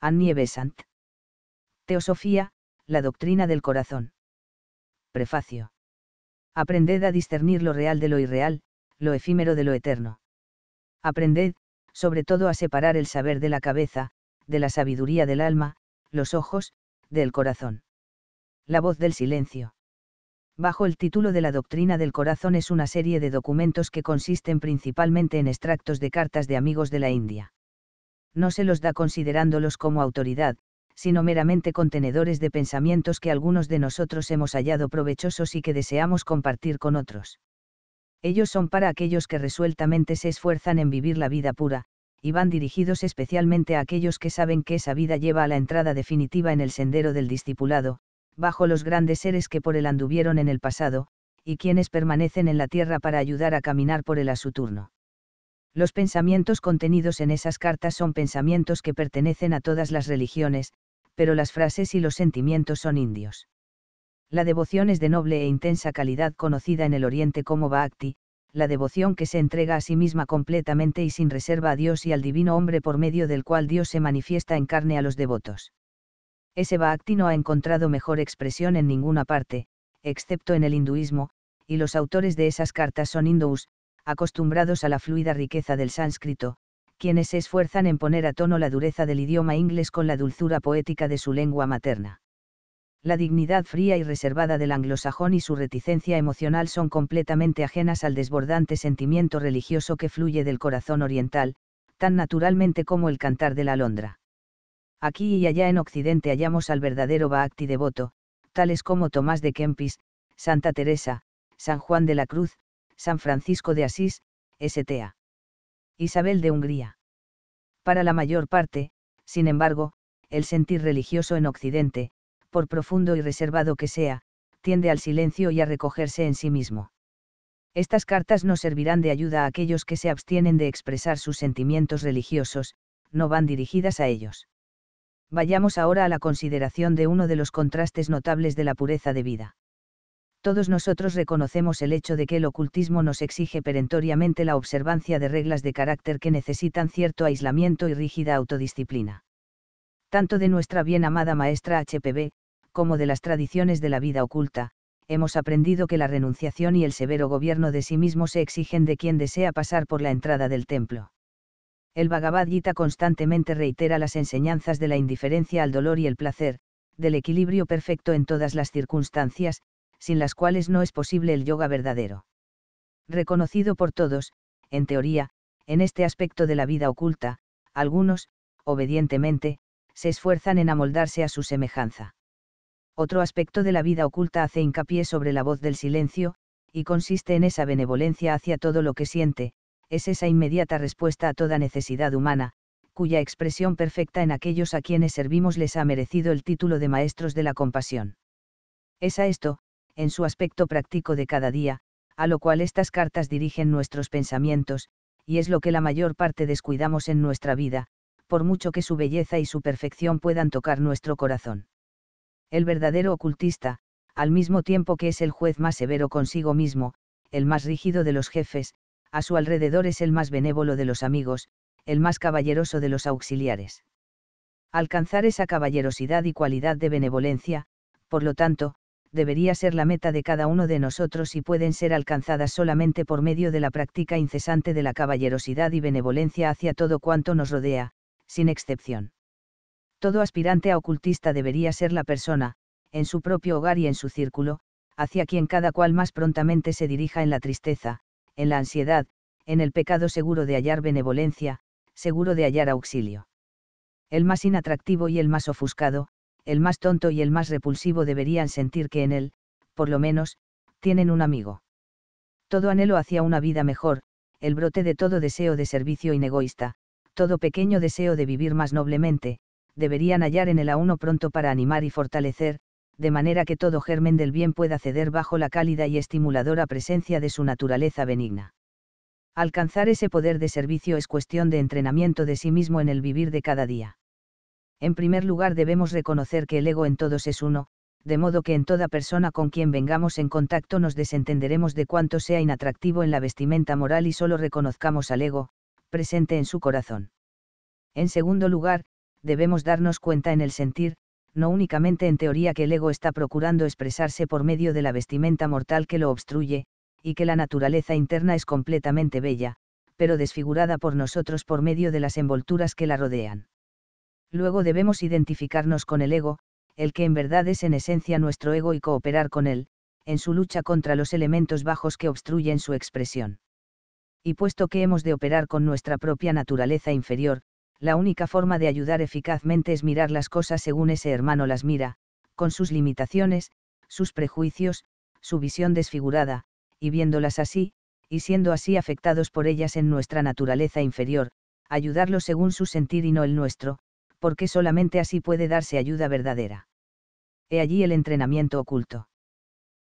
Annie Besant. Teosofía, la doctrina del corazón. Prefacio. Aprended a discernir lo real de lo irreal, lo efímero de lo eterno. Aprended, sobre todo a separar el saber de la cabeza, de la sabiduría del alma, los ojos, del corazón. La voz del silencio. Bajo el título de la doctrina del corazón es una serie de documentos que consisten principalmente en extractos de cartas de amigos de la India. No se los da considerándolos como autoridad, sino meramente contenedores de pensamientos que algunos de nosotros hemos hallado provechosos y que deseamos compartir con otros. Ellos son para aquellos que resueltamente se esfuerzan en vivir la vida pura, y van dirigidos especialmente a aquellos que saben que esa vida lleva a la entrada definitiva en el sendero del discipulado, bajo los grandes seres que por él anduvieron en el pasado, y quienes permanecen en la tierra para ayudar a caminar por él a su turno. Los pensamientos contenidos en esas cartas son pensamientos que pertenecen a todas las religiones, pero las frases y los sentimientos son indios. La devoción es de noble e intensa calidad conocida en el Oriente como Bhakti, la devoción que se entrega a sí misma completamente y sin reserva a Dios y al divino hombre por medio del cual Dios se manifiesta en carne a los devotos. Ese Bhakti no ha encontrado mejor expresión en ninguna parte, excepto en el hinduismo, y los autores de esas cartas son hindús, acostumbrados a la fluida riqueza del sánscrito, quienes se esfuerzan en poner a tono la dureza del idioma inglés con la dulzura poética de su lengua materna. La dignidad fría y reservada del anglosajón y su reticencia emocional son completamente ajenas al desbordante sentimiento religioso que fluye del corazón oriental, tan naturalmente como el cantar de la alondra. Aquí y allá en Occidente hallamos al verdadero Bhakti devoto, tales como Tomás de Kempis, Santa Teresa, San Juan de la Cruz, San Francisco de Asís, St. Isabel de Hungría. Para la mayor parte, sin embargo, el sentir religioso en Occidente, por profundo y reservado que sea, tiende al silencio y a recogerse en sí mismo. Estas cartas no servirán de ayuda a aquellos que se abstienen de expresar sus sentimientos religiosos, no van dirigidas a ellos. Vayamos ahora a la consideración de uno de los contrastes notables de la pureza de vida todos nosotros reconocemos el hecho de que el ocultismo nos exige perentoriamente la observancia de reglas de carácter que necesitan cierto aislamiento y rígida autodisciplina. Tanto de nuestra bien amada maestra HPB, como de las tradiciones de la vida oculta, hemos aprendido que la renunciación y el severo gobierno de sí mismo se exigen de quien desea pasar por la entrada del templo. El Bhagavad Gita constantemente reitera las enseñanzas de la indiferencia al dolor y el placer, del equilibrio perfecto en todas las circunstancias, sin las cuales no es posible el yoga verdadero. Reconocido por todos, en teoría, en este aspecto de la vida oculta, algunos, obedientemente, se esfuerzan en amoldarse a su semejanza. Otro aspecto de la vida oculta hace hincapié sobre la voz del silencio, y consiste en esa benevolencia hacia todo lo que siente, es esa inmediata respuesta a toda necesidad humana, cuya expresión perfecta en aquellos a quienes servimos les ha merecido el título de maestros de la compasión. Es a esto, en su aspecto práctico de cada día, a lo cual estas cartas dirigen nuestros pensamientos, y es lo que la mayor parte descuidamos en nuestra vida, por mucho que su belleza y su perfección puedan tocar nuestro corazón. El verdadero ocultista, al mismo tiempo que es el juez más severo consigo mismo, el más rígido de los jefes, a su alrededor es el más benévolo de los amigos, el más caballeroso de los auxiliares. Alcanzar esa caballerosidad y cualidad de benevolencia, por lo tanto, debería ser la meta de cada uno de nosotros y pueden ser alcanzadas solamente por medio de la práctica incesante de la caballerosidad y benevolencia hacia todo cuanto nos rodea, sin excepción. Todo aspirante a ocultista debería ser la persona, en su propio hogar y en su círculo, hacia quien cada cual más prontamente se dirija en la tristeza, en la ansiedad, en el pecado seguro de hallar benevolencia, seguro de hallar auxilio. El más inatractivo y el más ofuscado, el más tonto y el más repulsivo deberían sentir que en él, por lo menos, tienen un amigo. Todo anhelo hacia una vida mejor, el brote de todo deseo de servicio inegoísta, todo pequeño deseo de vivir más noblemente, deberían hallar en él a uno pronto para animar y fortalecer, de manera que todo germen del bien pueda ceder bajo la cálida y estimuladora presencia de su naturaleza benigna. Alcanzar ese poder de servicio es cuestión de entrenamiento de sí mismo en el vivir de cada día. En primer lugar debemos reconocer que el ego en todos es uno, de modo que en toda persona con quien vengamos en contacto nos desentenderemos de cuanto sea inatractivo en la vestimenta moral y solo reconozcamos al ego, presente en su corazón. En segundo lugar, debemos darnos cuenta en el sentir, no únicamente en teoría que el ego está procurando expresarse por medio de la vestimenta mortal que lo obstruye, y que la naturaleza interna es completamente bella, pero desfigurada por nosotros por medio de las envolturas que la rodean. Luego debemos identificarnos con el ego, el que en verdad es en esencia nuestro ego y cooperar con él, en su lucha contra los elementos bajos que obstruyen su expresión. Y puesto que hemos de operar con nuestra propia naturaleza inferior, la única forma de ayudar eficazmente es mirar las cosas según ese hermano las mira, con sus limitaciones, sus prejuicios, su visión desfigurada, y viéndolas así, y siendo así afectados por ellas en nuestra naturaleza inferior, ayudarlo según su sentir y no el nuestro, porque solamente así puede darse ayuda verdadera. He allí el entrenamiento oculto.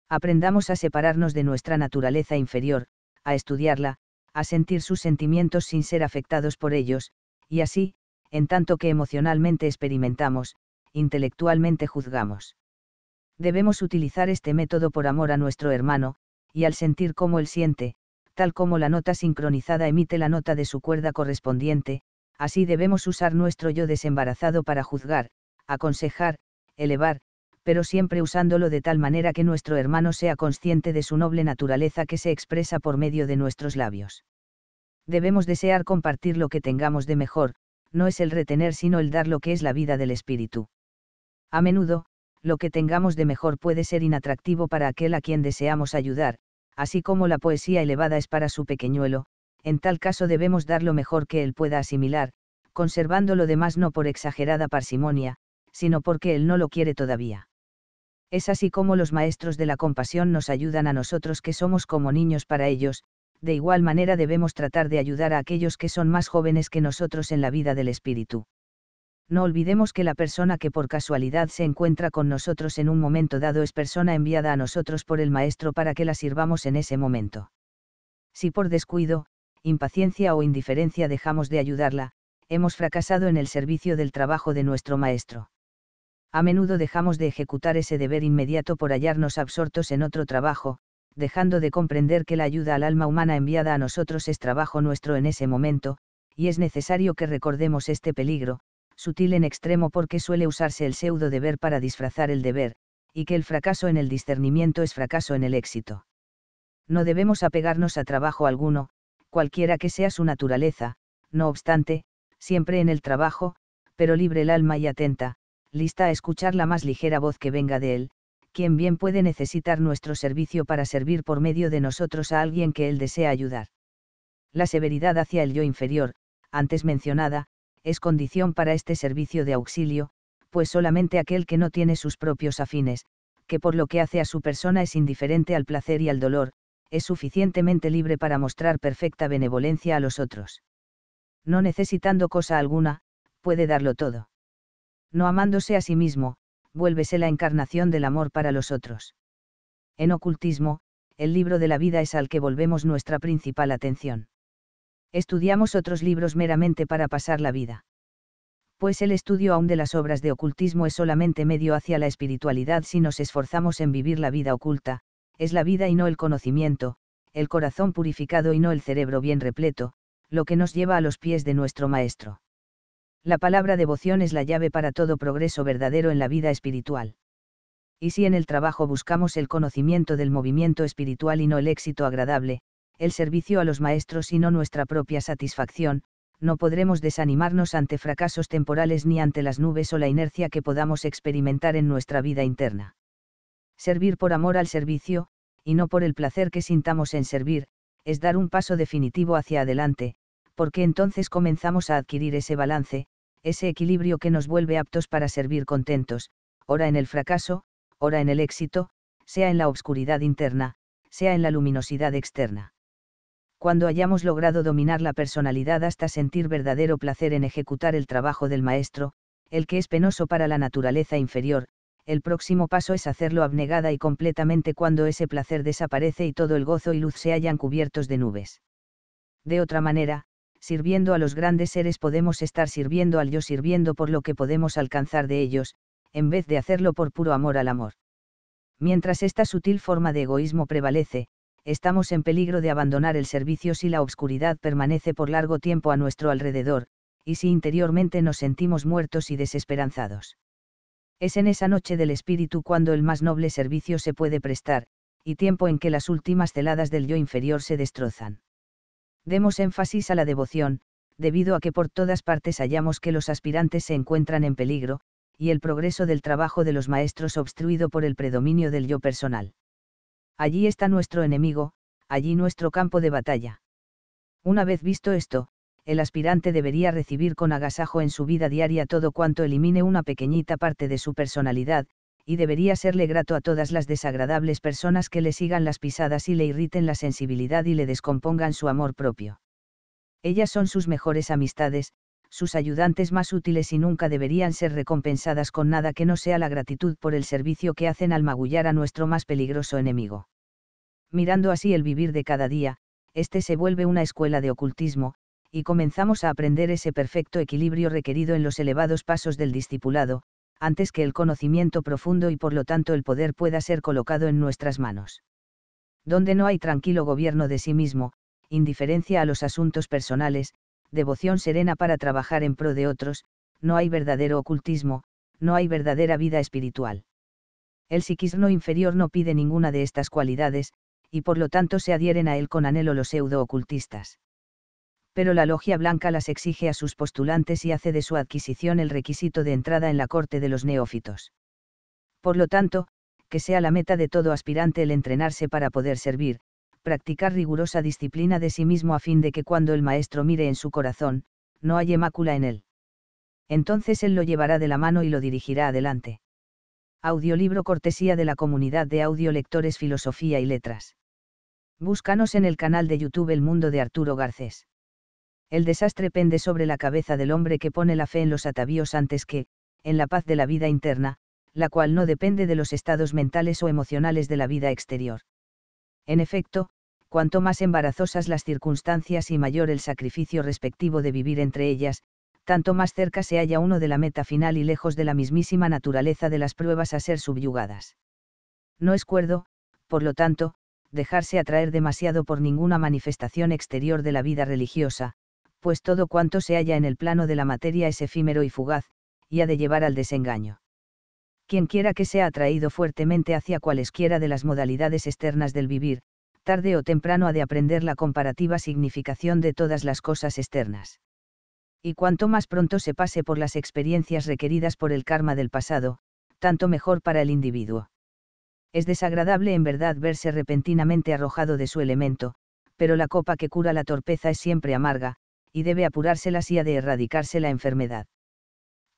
Aprendamos a separarnos de nuestra naturaleza inferior, a estudiarla, a sentir sus sentimientos sin ser afectados por ellos, y así, en tanto que emocionalmente experimentamos, intelectualmente juzgamos. Debemos utilizar este método por amor a nuestro hermano, y al sentir cómo él siente, tal como la nota sincronizada emite la nota de su cuerda correspondiente, así debemos usar nuestro yo desembarazado para juzgar, aconsejar, elevar, pero siempre usándolo de tal manera que nuestro hermano sea consciente de su noble naturaleza que se expresa por medio de nuestros labios debemos desear compartir lo que tengamos de mejor, no es el retener sino el dar lo que es la vida del espíritu. A menudo, lo que tengamos de mejor puede ser inatractivo para aquel a quien deseamos ayudar, así como la poesía elevada es para su pequeñuelo, en tal caso debemos dar lo mejor que él pueda asimilar, conservando lo demás no por exagerada parsimonia, sino porque él no lo quiere todavía. Es así como los maestros de la compasión nos ayudan a nosotros que somos como niños para ellos, de igual manera debemos tratar de ayudar a aquellos que son más jóvenes que nosotros en la vida del espíritu. No olvidemos que la persona que por casualidad se encuentra con nosotros en un momento dado es persona enviada a nosotros por el Maestro para que la sirvamos en ese momento. Si por descuido, impaciencia o indiferencia dejamos de ayudarla, hemos fracasado en el servicio del trabajo de nuestro Maestro. A menudo dejamos de ejecutar ese deber inmediato por hallarnos absortos en otro trabajo, dejando de comprender que la ayuda al alma humana enviada a nosotros es trabajo nuestro en ese momento, y es necesario que recordemos este peligro, sutil en extremo porque suele usarse el pseudo deber para disfrazar el deber, y que el fracaso en el discernimiento es fracaso en el éxito. No debemos apegarnos a trabajo alguno, cualquiera que sea su naturaleza, no obstante, siempre en el trabajo, pero libre el alma y atenta, lista a escuchar la más ligera voz que venga de él, quien bien puede necesitar nuestro servicio para servir por medio de nosotros a alguien que él desea ayudar. La severidad hacia el yo inferior, antes mencionada, es condición para este servicio de auxilio, pues solamente aquel que no tiene sus propios afines, que por lo que hace a su persona es indiferente al placer y al dolor, es suficientemente libre para mostrar perfecta benevolencia a los otros. No necesitando cosa alguna, puede darlo todo. No amándose a sí mismo, vuélvese la encarnación del amor para los otros. En ocultismo, el libro de la vida es al que volvemos nuestra principal atención. Estudiamos otros libros meramente para pasar la vida. Pues el estudio aún de las obras de ocultismo es solamente medio hacia la espiritualidad si nos esforzamos en vivir la vida oculta, es la vida y no el conocimiento, el corazón purificado y no el cerebro bien repleto, lo que nos lleva a los pies de nuestro Maestro. La palabra devoción es la llave para todo progreso verdadero en la vida espiritual. Y si en el trabajo buscamos el conocimiento del movimiento espiritual y no el éxito agradable, el servicio a los maestros y no nuestra propia satisfacción, no podremos desanimarnos ante fracasos temporales ni ante las nubes o la inercia que podamos experimentar en nuestra vida interna. Servir por amor al servicio, y no por el placer que sintamos en servir, es dar un paso definitivo hacia adelante, porque entonces comenzamos a adquirir ese balance, ese equilibrio que nos vuelve aptos para servir contentos, ora en el fracaso, ora en el éxito, sea en la obscuridad interna, sea en la luminosidad externa. Cuando hayamos logrado dominar la personalidad hasta sentir verdadero placer en ejecutar el trabajo del maestro, el que es penoso para la naturaleza inferior, el próximo paso es hacerlo abnegada y completamente cuando ese placer desaparece y todo el gozo y luz se hallan cubiertos de nubes. De otra manera, sirviendo a los grandes seres podemos estar sirviendo al yo sirviendo por lo que podemos alcanzar de ellos, en vez de hacerlo por puro amor al amor. Mientras esta sutil forma de egoísmo prevalece, estamos en peligro de abandonar el servicio si la obscuridad permanece por largo tiempo a nuestro alrededor, y si interiormente nos sentimos muertos y desesperanzados. Es en esa noche del espíritu cuando el más noble servicio se puede prestar, y tiempo en que las últimas celadas del yo inferior se destrozan. Demos énfasis a la devoción, debido a que por todas partes hallamos que los aspirantes se encuentran en peligro, y el progreso del trabajo de los maestros obstruido por el predominio del yo personal. Allí está nuestro enemigo, allí nuestro campo de batalla. Una vez visto esto, el aspirante debería recibir con agasajo en su vida diaria todo cuanto elimine una pequeñita parte de su personalidad, y debería serle grato a todas las desagradables personas que le sigan las pisadas y le irriten la sensibilidad y le descompongan su amor propio. Ellas son sus mejores amistades, sus ayudantes más útiles y nunca deberían ser recompensadas con nada que no sea la gratitud por el servicio que hacen al magullar a nuestro más peligroso enemigo. Mirando así el vivir de cada día, este se vuelve una escuela de ocultismo, y comenzamos a aprender ese perfecto equilibrio requerido en los elevados pasos del discipulado, antes que el conocimiento profundo y por lo tanto el poder pueda ser colocado en nuestras manos. Donde no hay tranquilo gobierno de sí mismo, indiferencia a los asuntos personales, devoción serena para trabajar en pro de otros, no hay verdadero ocultismo, no hay verdadera vida espiritual. El psiquismo inferior no pide ninguna de estas cualidades, y por lo tanto se adhieren a él con anhelo los pseudo-ocultistas pero la logia blanca las exige a sus postulantes y hace de su adquisición el requisito de entrada en la corte de los neófitos. Por lo tanto, que sea la meta de todo aspirante el entrenarse para poder servir, practicar rigurosa disciplina de sí mismo a fin de que cuando el maestro mire en su corazón, no haya mácula en él. Entonces él lo llevará de la mano y lo dirigirá adelante. Audiolibro cortesía de la comunidad de audio lectores Filosofía y Letras. Búscanos en el canal de YouTube El Mundo de Arturo Garcés. El desastre pende sobre la cabeza del hombre que pone la fe en los atavíos antes que, en la paz de la vida interna, la cual no depende de los estados mentales o emocionales de la vida exterior. En efecto, cuanto más embarazosas las circunstancias y mayor el sacrificio respectivo de vivir entre ellas, tanto más cerca se halla uno de la meta final y lejos de la mismísima naturaleza de las pruebas a ser subyugadas. No es cuerdo, por lo tanto, dejarse atraer demasiado por ninguna manifestación exterior de la vida religiosa, pues todo cuanto se halla en el plano de la materia es efímero y fugaz, y ha de llevar al desengaño. Quien quiera que sea atraído fuertemente hacia cualesquiera de las modalidades externas del vivir, tarde o temprano ha de aprender la comparativa significación de todas las cosas externas. Y cuanto más pronto se pase por las experiencias requeridas por el karma del pasado, tanto mejor para el individuo. Es desagradable en verdad verse repentinamente arrojado de su elemento, pero la copa que cura la torpeza es siempre amarga, y debe apurárselas y ha de erradicarse la enfermedad.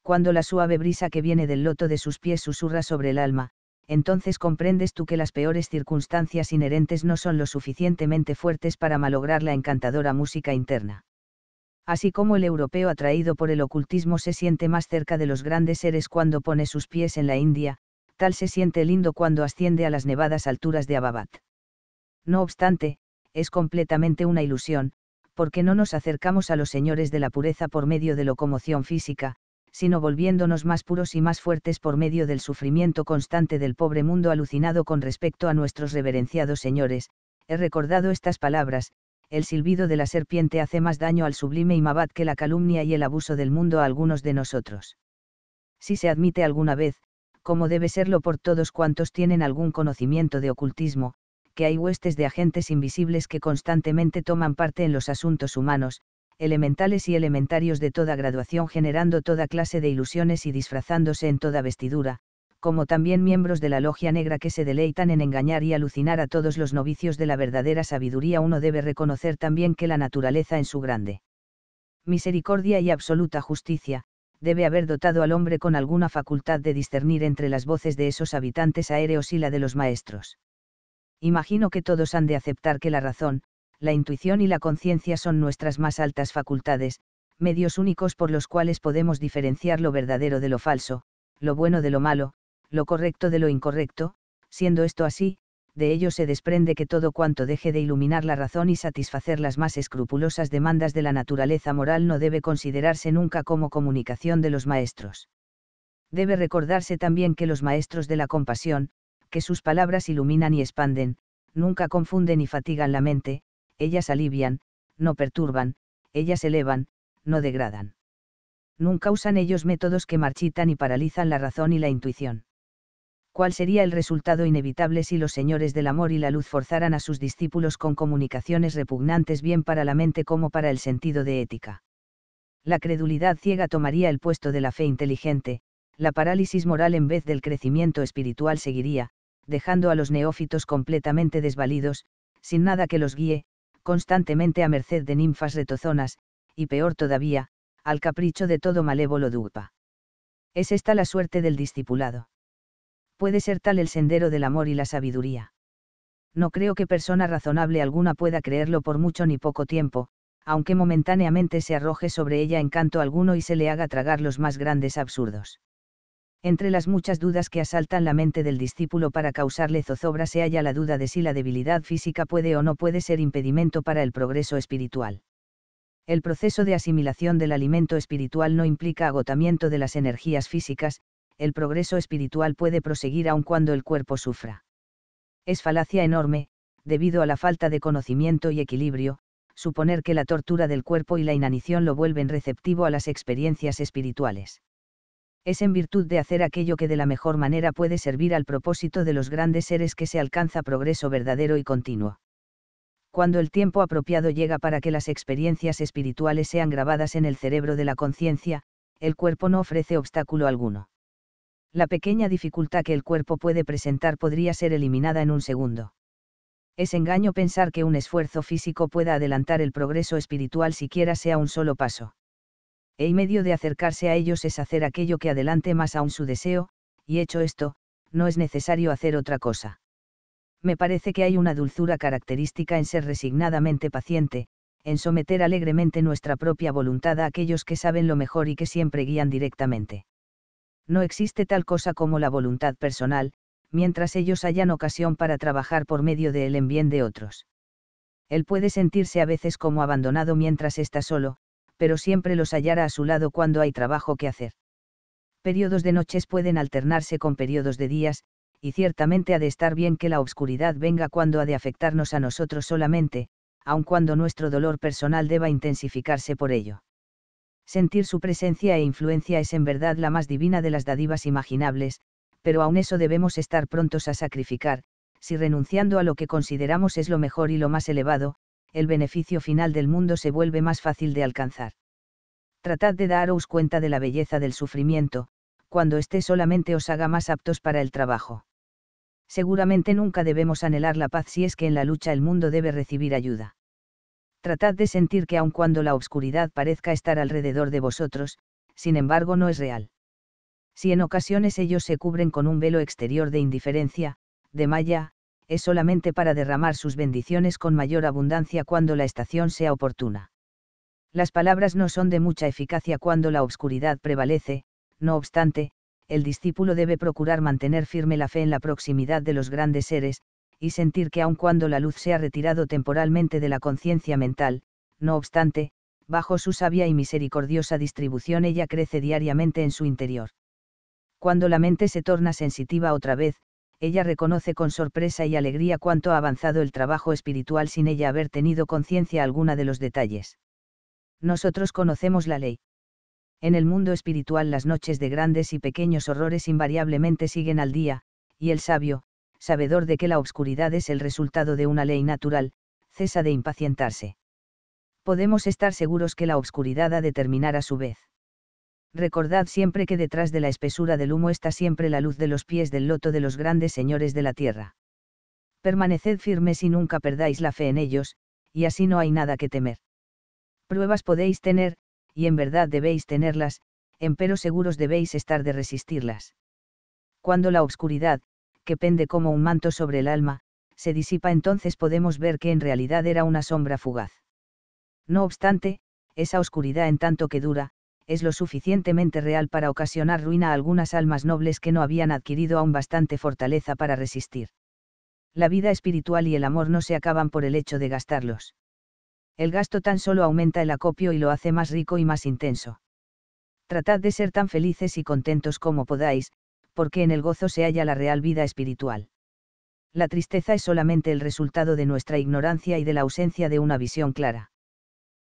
Cuando la suave brisa que viene del loto de sus pies susurra sobre el alma, entonces comprendes tú que las peores circunstancias inherentes no son lo suficientemente fuertes para malograr la encantadora música interna. Así como el europeo atraído por el ocultismo se siente más cerca de los grandes seres cuando pone sus pies en la India, tal se siente lindo cuando asciende a las nevadas alturas de Ababat. No obstante, es completamente una ilusión, porque no nos acercamos a los señores de la pureza por medio de locomoción física, sino volviéndonos más puros y más fuertes por medio del sufrimiento constante del pobre mundo alucinado con respecto a nuestros reverenciados señores, he recordado estas palabras, el silbido de la serpiente hace más daño al sublime Imabad que la calumnia y el abuso del mundo a algunos de nosotros. Si se admite alguna vez, como debe serlo por todos cuantos tienen algún conocimiento de ocultismo, que hay huestes de agentes invisibles que constantemente toman parte en los asuntos humanos, elementales y elementarios de toda graduación generando toda clase de ilusiones y disfrazándose en toda vestidura, como también miembros de la logia negra que se deleitan en engañar y alucinar a todos los novicios de la verdadera sabiduría uno debe reconocer también que la naturaleza en su grande misericordia y absoluta justicia, debe haber dotado al hombre con alguna facultad de discernir entre las voces de esos habitantes aéreos y la de los maestros. Imagino que todos han de aceptar que la razón, la intuición y la conciencia son nuestras más altas facultades, medios únicos por los cuales podemos diferenciar lo verdadero de lo falso, lo bueno de lo malo, lo correcto de lo incorrecto, siendo esto así, de ello se desprende que todo cuanto deje de iluminar la razón y satisfacer las más escrupulosas demandas de la naturaleza moral no debe considerarse nunca como comunicación de los maestros. Debe recordarse también que los maestros de la compasión, que sus palabras iluminan y expanden, nunca confunden y fatigan la mente, ellas alivian, no perturban, ellas elevan, no degradan. Nunca usan ellos métodos que marchitan y paralizan la razón y la intuición. ¿Cuál sería el resultado inevitable si los señores del amor y la luz forzaran a sus discípulos con comunicaciones repugnantes bien para la mente como para el sentido de ética? La credulidad ciega tomaría el puesto de la fe inteligente, la parálisis moral en vez del crecimiento espiritual seguiría, dejando a los neófitos completamente desvalidos, sin nada que los guíe, constantemente a merced de ninfas retozonas, y peor todavía, al capricho de todo malévolo dupa. Es esta la suerte del discipulado. Puede ser tal el sendero del amor y la sabiduría. No creo que persona razonable alguna pueda creerlo por mucho ni poco tiempo, aunque momentáneamente se arroje sobre ella encanto alguno y se le haga tragar los más grandes absurdos. Entre las muchas dudas que asaltan la mente del discípulo para causarle zozobra se halla la duda de si la debilidad física puede o no puede ser impedimento para el progreso espiritual. El proceso de asimilación del alimento espiritual no implica agotamiento de las energías físicas, el progreso espiritual puede proseguir aun cuando el cuerpo sufra. Es falacia enorme, debido a la falta de conocimiento y equilibrio, suponer que la tortura del cuerpo y la inanición lo vuelven receptivo a las experiencias espirituales es en virtud de hacer aquello que de la mejor manera puede servir al propósito de los grandes seres que se alcanza progreso verdadero y continuo. Cuando el tiempo apropiado llega para que las experiencias espirituales sean grabadas en el cerebro de la conciencia, el cuerpo no ofrece obstáculo alguno. La pequeña dificultad que el cuerpo puede presentar podría ser eliminada en un segundo. Es engaño pensar que un esfuerzo físico pueda adelantar el progreso espiritual siquiera sea un solo paso e medio de acercarse a ellos es hacer aquello que adelante más aún su deseo, y hecho esto, no es necesario hacer otra cosa. Me parece que hay una dulzura característica en ser resignadamente paciente, en someter alegremente nuestra propia voluntad a aquellos que saben lo mejor y que siempre guían directamente. No existe tal cosa como la voluntad personal, mientras ellos hayan ocasión para trabajar por medio de él en bien de otros. Él puede sentirse a veces como abandonado mientras está solo, pero siempre los hallará a su lado cuando hay trabajo que hacer. Periodos de noches pueden alternarse con periodos de días, y ciertamente ha de estar bien que la obscuridad venga cuando ha de afectarnos a nosotros solamente, aun cuando nuestro dolor personal deba intensificarse por ello. Sentir su presencia e influencia es en verdad la más divina de las dádivas imaginables, pero aun eso debemos estar prontos a sacrificar, si renunciando a lo que consideramos es lo mejor y lo más elevado, el beneficio final del mundo se vuelve más fácil de alcanzar. Tratad de daros cuenta de la belleza del sufrimiento, cuando éste solamente os haga más aptos para el trabajo. Seguramente nunca debemos anhelar la paz si es que en la lucha el mundo debe recibir ayuda. Tratad de sentir que aun cuando la oscuridad parezca estar alrededor de vosotros, sin embargo no es real. Si en ocasiones ellos se cubren con un velo exterior de indiferencia, de malla, es solamente para derramar sus bendiciones con mayor abundancia cuando la estación sea oportuna. Las palabras no son de mucha eficacia cuando la obscuridad prevalece, no obstante, el discípulo debe procurar mantener firme la fe en la proximidad de los grandes seres, y sentir que aun cuando la luz se ha retirado temporalmente de la conciencia mental, no obstante, bajo su sabia y misericordiosa distribución ella crece diariamente en su interior. Cuando la mente se torna sensitiva otra vez, ella reconoce con sorpresa y alegría cuánto ha avanzado el trabajo espiritual sin ella haber tenido conciencia alguna de los detalles. Nosotros conocemos la ley. En el mundo espiritual las noches de grandes y pequeños horrores invariablemente siguen al día, y el sabio, sabedor de que la obscuridad es el resultado de una ley natural, cesa de impacientarse. Podemos estar seguros que la obscuridad ha de terminar a su vez recordad siempre que detrás de la espesura del humo está siempre la luz de los pies del loto de los grandes señores de la tierra. Permaneced firmes y nunca perdáis la fe en ellos, y así no hay nada que temer. Pruebas podéis tener, y en verdad debéis tenerlas, empero seguros debéis estar de resistirlas. Cuando la obscuridad, que pende como un manto sobre el alma, se disipa entonces podemos ver que en realidad era una sombra fugaz. No obstante, esa oscuridad en tanto que dura, es lo suficientemente real para ocasionar ruina a algunas almas nobles que no habían adquirido aún bastante fortaleza para resistir. La vida espiritual y el amor no se acaban por el hecho de gastarlos. El gasto tan solo aumenta el acopio y lo hace más rico y más intenso. Tratad de ser tan felices y contentos como podáis, porque en el gozo se halla la real vida espiritual. La tristeza es solamente el resultado de nuestra ignorancia y de la ausencia de una visión clara.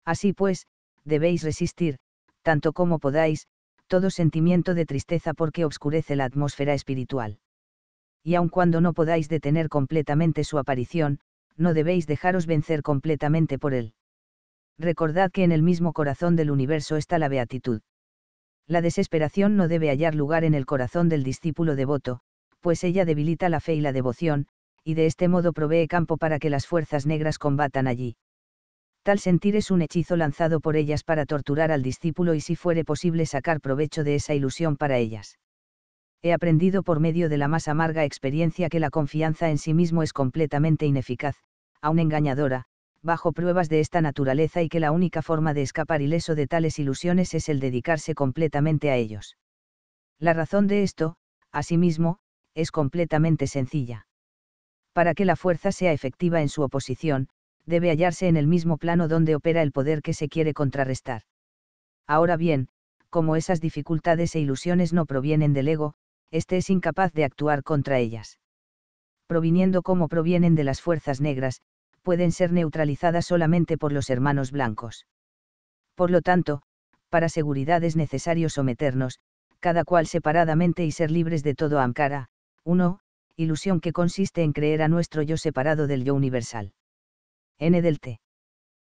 Así pues, debéis resistir, tanto como podáis, todo sentimiento de tristeza porque obscurece la atmósfera espiritual. Y aun cuando no podáis detener completamente su aparición, no debéis dejaros vencer completamente por él. Recordad que en el mismo corazón del universo está la beatitud. La desesperación no debe hallar lugar en el corazón del discípulo devoto, pues ella debilita la fe y la devoción, y de este modo provee campo para que las fuerzas negras combatan allí. Tal sentir es un hechizo lanzado por ellas para torturar al discípulo y si fuere posible sacar provecho de esa ilusión para ellas. He aprendido por medio de la más amarga experiencia que la confianza en sí mismo es completamente ineficaz, aun engañadora, bajo pruebas de esta naturaleza y que la única forma de escapar ileso de tales ilusiones es el dedicarse completamente a ellos. La razón de esto, asimismo, es completamente sencilla. Para que la fuerza sea efectiva en su oposición, debe hallarse en el mismo plano donde opera el poder que se quiere contrarrestar. Ahora bien, como esas dificultades e ilusiones no provienen del ego, éste es incapaz de actuar contra ellas. Proviniendo como provienen de las fuerzas negras, pueden ser neutralizadas solamente por los hermanos blancos. Por lo tanto, para seguridad es necesario someternos, cada cual separadamente y ser libres de todo Amkara, 1. Ilusión que consiste en creer a nuestro yo separado del yo universal. N del T.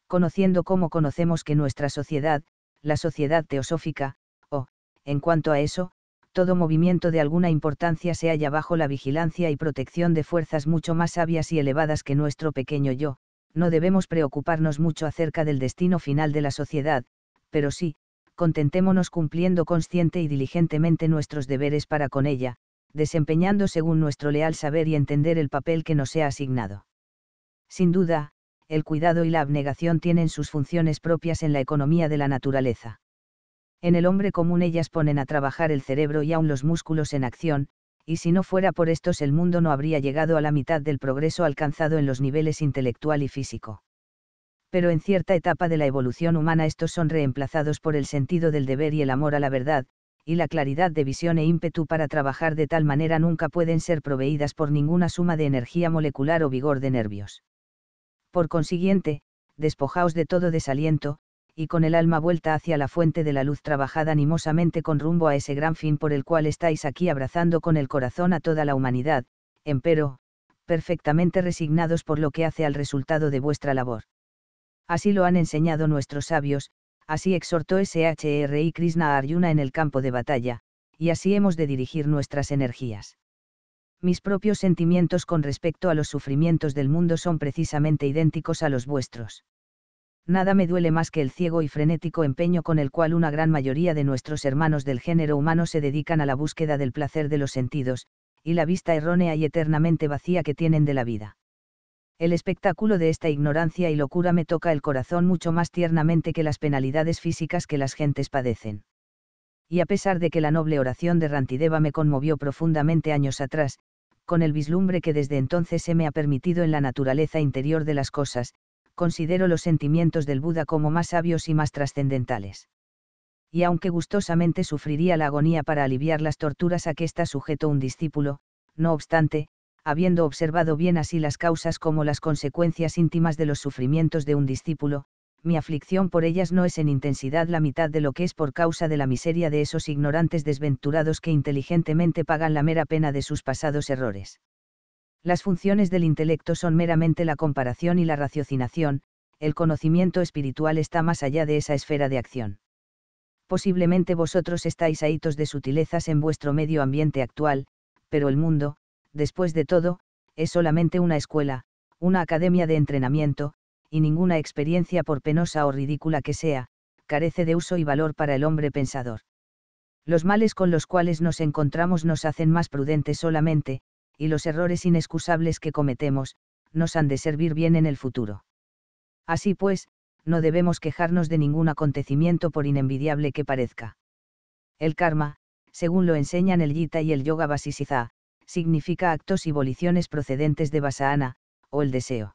Conociendo cómo conocemos que nuestra sociedad, la sociedad teosófica, o, en cuanto a eso, todo movimiento de alguna importancia se halla bajo la vigilancia y protección de fuerzas mucho más sabias y elevadas que nuestro pequeño yo, no debemos preocuparnos mucho acerca del destino final de la sociedad, pero sí, contentémonos cumpliendo consciente y diligentemente nuestros deberes para con ella, desempeñando según nuestro leal saber y entender el papel que nos sea asignado. Sin duda, el cuidado y la abnegación tienen sus funciones propias en la economía de la naturaleza. En el hombre común ellas ponen a trabajar el cerebro y aun los músculos en acción, y si no fuera por estos el mundo no habría llegado a la mitad del progreso alcanzado en los niveles intelectual y físico. Pero en cierta etapa de la evolución humana estos son reemplazados por el sentido del deber y el amor a la verdad, y la claridad de visión e ímpetu para trabajar de tal manera nunca pueden ser proveídas por ninguna suma de energía molecular o vigor de nervios. Por consiguiente, despojaos de todo desaliento, y con el alma vuelta hacia la fuente de la luz trabajad animosamente con rumbo a ese gran fin por el cual estáis aquí abrazando con el corazón a toda la humanidad, empero, perfectamente resignados por lo que hace al resultado de vuestra labor. Así lo han enseñado nuestros sabios, así exhortó SHRI Krishna a Arjuna en el campo de batalla, y así hemos de dirigir nuestras energías mis propios sentimientos con respecto a los sufrimientos del mundo son precisamente idénticos a los vuestros. Nada me duele más que el ciego y frenético empeño con el cual una gran mayoría de nuestros hermanos del género humano se dedican a la búsqueda del placer de los sentidos, y la vista errónea y eternamente vacía que tienen de la vida. El espectáculo de esta ignorancia y locura me toca el corazón mucho más tiernamente que las penalidades físicas que las gentes padecen. Y a pesar de que la noble oración de Rantideva me conmovió profundamente años atrás, con el vislumbre que desde entonces se me ha permitido en la naturaleza interior de las cosas, considero los sentimientos del Buda como más sabios y más trascendentales. Y aunque gustosamente sufriría la agonía para aliviar las torturas a que está sujeto un discípulo, no obstante, habiendo observado bien así las causas como las consecuencias íntimas de los sufrimientos de un discípulo, mi aflicción por ellas no es en intensidad la mitad de lo que es por causa de la miseria de esos ignorantes desventurados que inteligentemente pagan la mera pena de sus pasados errores. Las funciones del intelecto son meramente la comparación y la raciocinación, el conocimiento espiritual está más allá de esa esfera de acción. Posiblemente vosotros estáis ahitos de sutilezas en vuestro medio ambiente actual, pero el mundo, después de todo, es solamente una escuela, una academia de entrenamiento, y ninguna experiencia por penosa o ridícula que sea, carece de uso y valor para el hombre pensador. Los males con los cuales nos encontramos nos hacen más prudentes solamente, y los errores inexcusables que cometemos, nos han de servir bien en el futuro. Así pues, no debemos quejarnos de ningún acontecimiento por inenvidiable que parezca. El karma, según lo enseñan el Gita y el Yoga Vasisitha, significa actos y voliciones procedentes de Vasana, o el deseo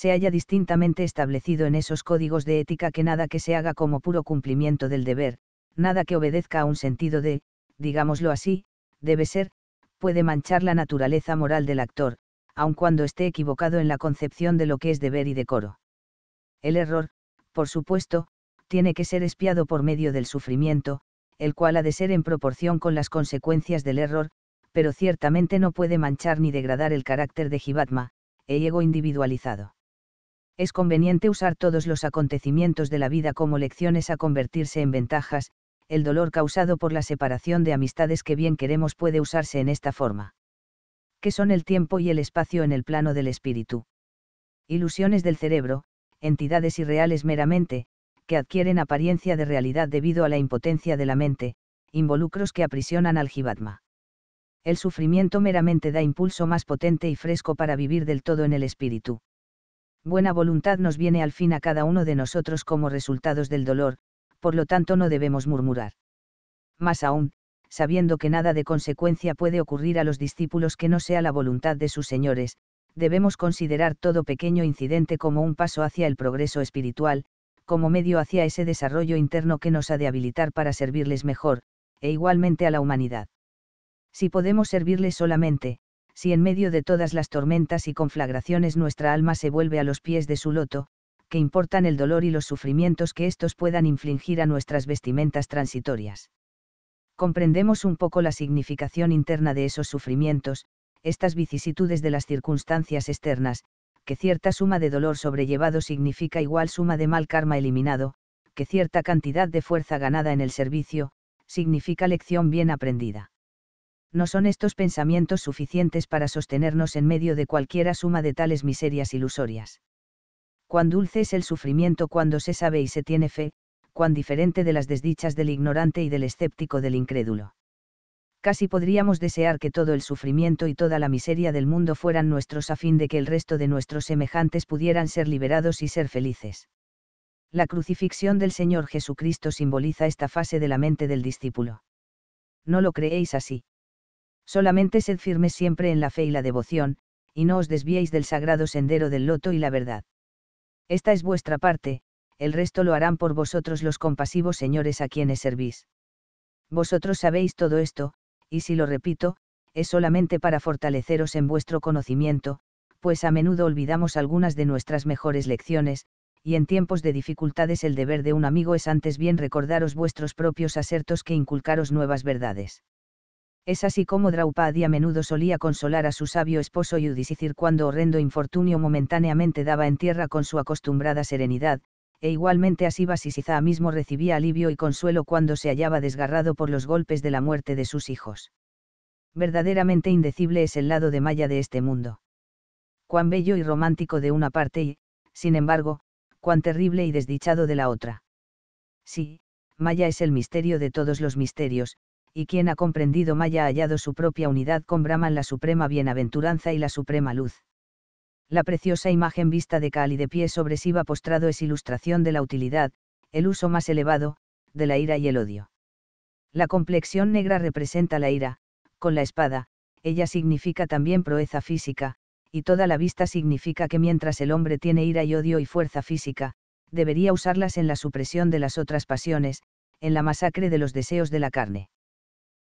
se haya distintamente establecido en esos códigos de ética que nada que se haga como puro cumplimiento del deber, nada que obedezca a un sentido de, digámoslo así, debe ser, puede manchar la naturaleza moral del actor, aun cuando esté equivocado en la concepción de lo que es deber y decoro. El error, por supuesto, tiene que ser espiado por medio del sufrimiento, el cual ha de ser en proporción con las consecuencias del error, pero ciertamente no puede manchar ni degradar el carácter de Jivatma, e ego individualizado. Es conveniente usar todos los acontecimientos de la vida como lecciones a convertirse en ventajas, el dolor causado por la separación de amistades que bien queremos puede usarse en esta forma. ¿Qué son el tiempo y el espacio en el plano del espíritu? Ilusiones del cerebro, entidades irreales meramente, que adquieren apariencia de realidad debido a la impotencia de la mente, involucros que aprisionan al jivatma. El sufrimiento meramente da impulso más potente y fresco para vivir del todo en el espíritu. Buena voluntad nos viene al fin a cada uno de nosotros como resultados del dolor, por lo tanto no debemos murmurar. Más aún, sabiendo que nada de consecuencia puede ocurrir a los discípulos que no sea la voluntad de sus señores, debemos considerar todo pequeño incidente como un paso hacia el progreso espiritual, como medio hacia ese desarrollo interno que nos ha de habilitar para servirles mejor, e igualmente a la humanidad. Si podemos servirles solamente, si en medio de todas las tormentas y conflagraciones nuestra alma se vuelve a los pies de su loto, que importan el dolor y los sufrimientos que éstos puedan infligir a nuestras vestimentas transitorias. Comprendemos un poco la significación interna de esos sufrimientos, estas vicisitudes de las circunstancias externas, que cierta suma de dolor sobrellevado significa igual suma de mal karma eliminado, que cierta cantidad de fuerza ganada en el servicio, significa lección bien aprendida. No son estos pensamientos suficientes para sostenernos en medio de cualquiera suma de tales miserias ilusorias. Cuán dulce es el sufrimiento cuando se sabe y se tiene fe, cuán diferente de las desdichas del ignorante y del escéptico del incrédulo. Casi podríamos desear que todo el sufrimiento y toda la miseria del mundo fueran nuestros a fin de que el resto de nuestros semejantes pudieran ser liberados y ser felices. La crucifixión del Señor Jesucristo simboliza esta fase de la mente del discípulo. No lo creéis así. Solamente sed firmes siempre en la fe y la devoción, y no os desviéis del sagrado sendero del loto y la verdad. Esta es vuestra parte, el resto lo harán por vosotros los compasivos señores a quienes servís. Vosotros sabéis todo esto, y si lo repito, es solamente para fortaleceros en vuestro conocimiento, pues a menudo olvidamos algunas de nuestras mejores lecciones, y en tiempos de dificultades el deber de un amigo es antes bien recordaros vuestros propios asertos que inculcaros nuevas verdades. Es así como Draupadi a menudo solía consolar a su sabio esposo Yudhisthira cuando horrendo infortunio momentáneamente daba en tierra con su acostumbrada serenidad, e igualmente así Vasisisa mismo recibía alivio y consuelo cuando se hallaba desgarrado por los golpes de la muerte de sus hijos. Verdaderamente indecible es el lado de Maya de este mundo. Cuán bello y romántico de una parte y, sin embargo, cuán terrible y desdichado de la otra. Sí, Maya es el misterio de todos los misterios, y quien ha comprendido Maya ha hallado su propia unidad con Brahman la suprema bienaventuranza y la suprema luz. La preciosa imagen vista de Kali de pie sobre Siva postrado es ilustración de la utilidad, el uso más elevado, de la ira y el odio. La complexión negra representa la ira, con la espada, ella significa también proeza física, y toda la vista significa que mientras el hombre tiene ira y odio y fuerza física, debería usarlas en la supresión de las otras pasiones, en la masacre de los deseos de la carne.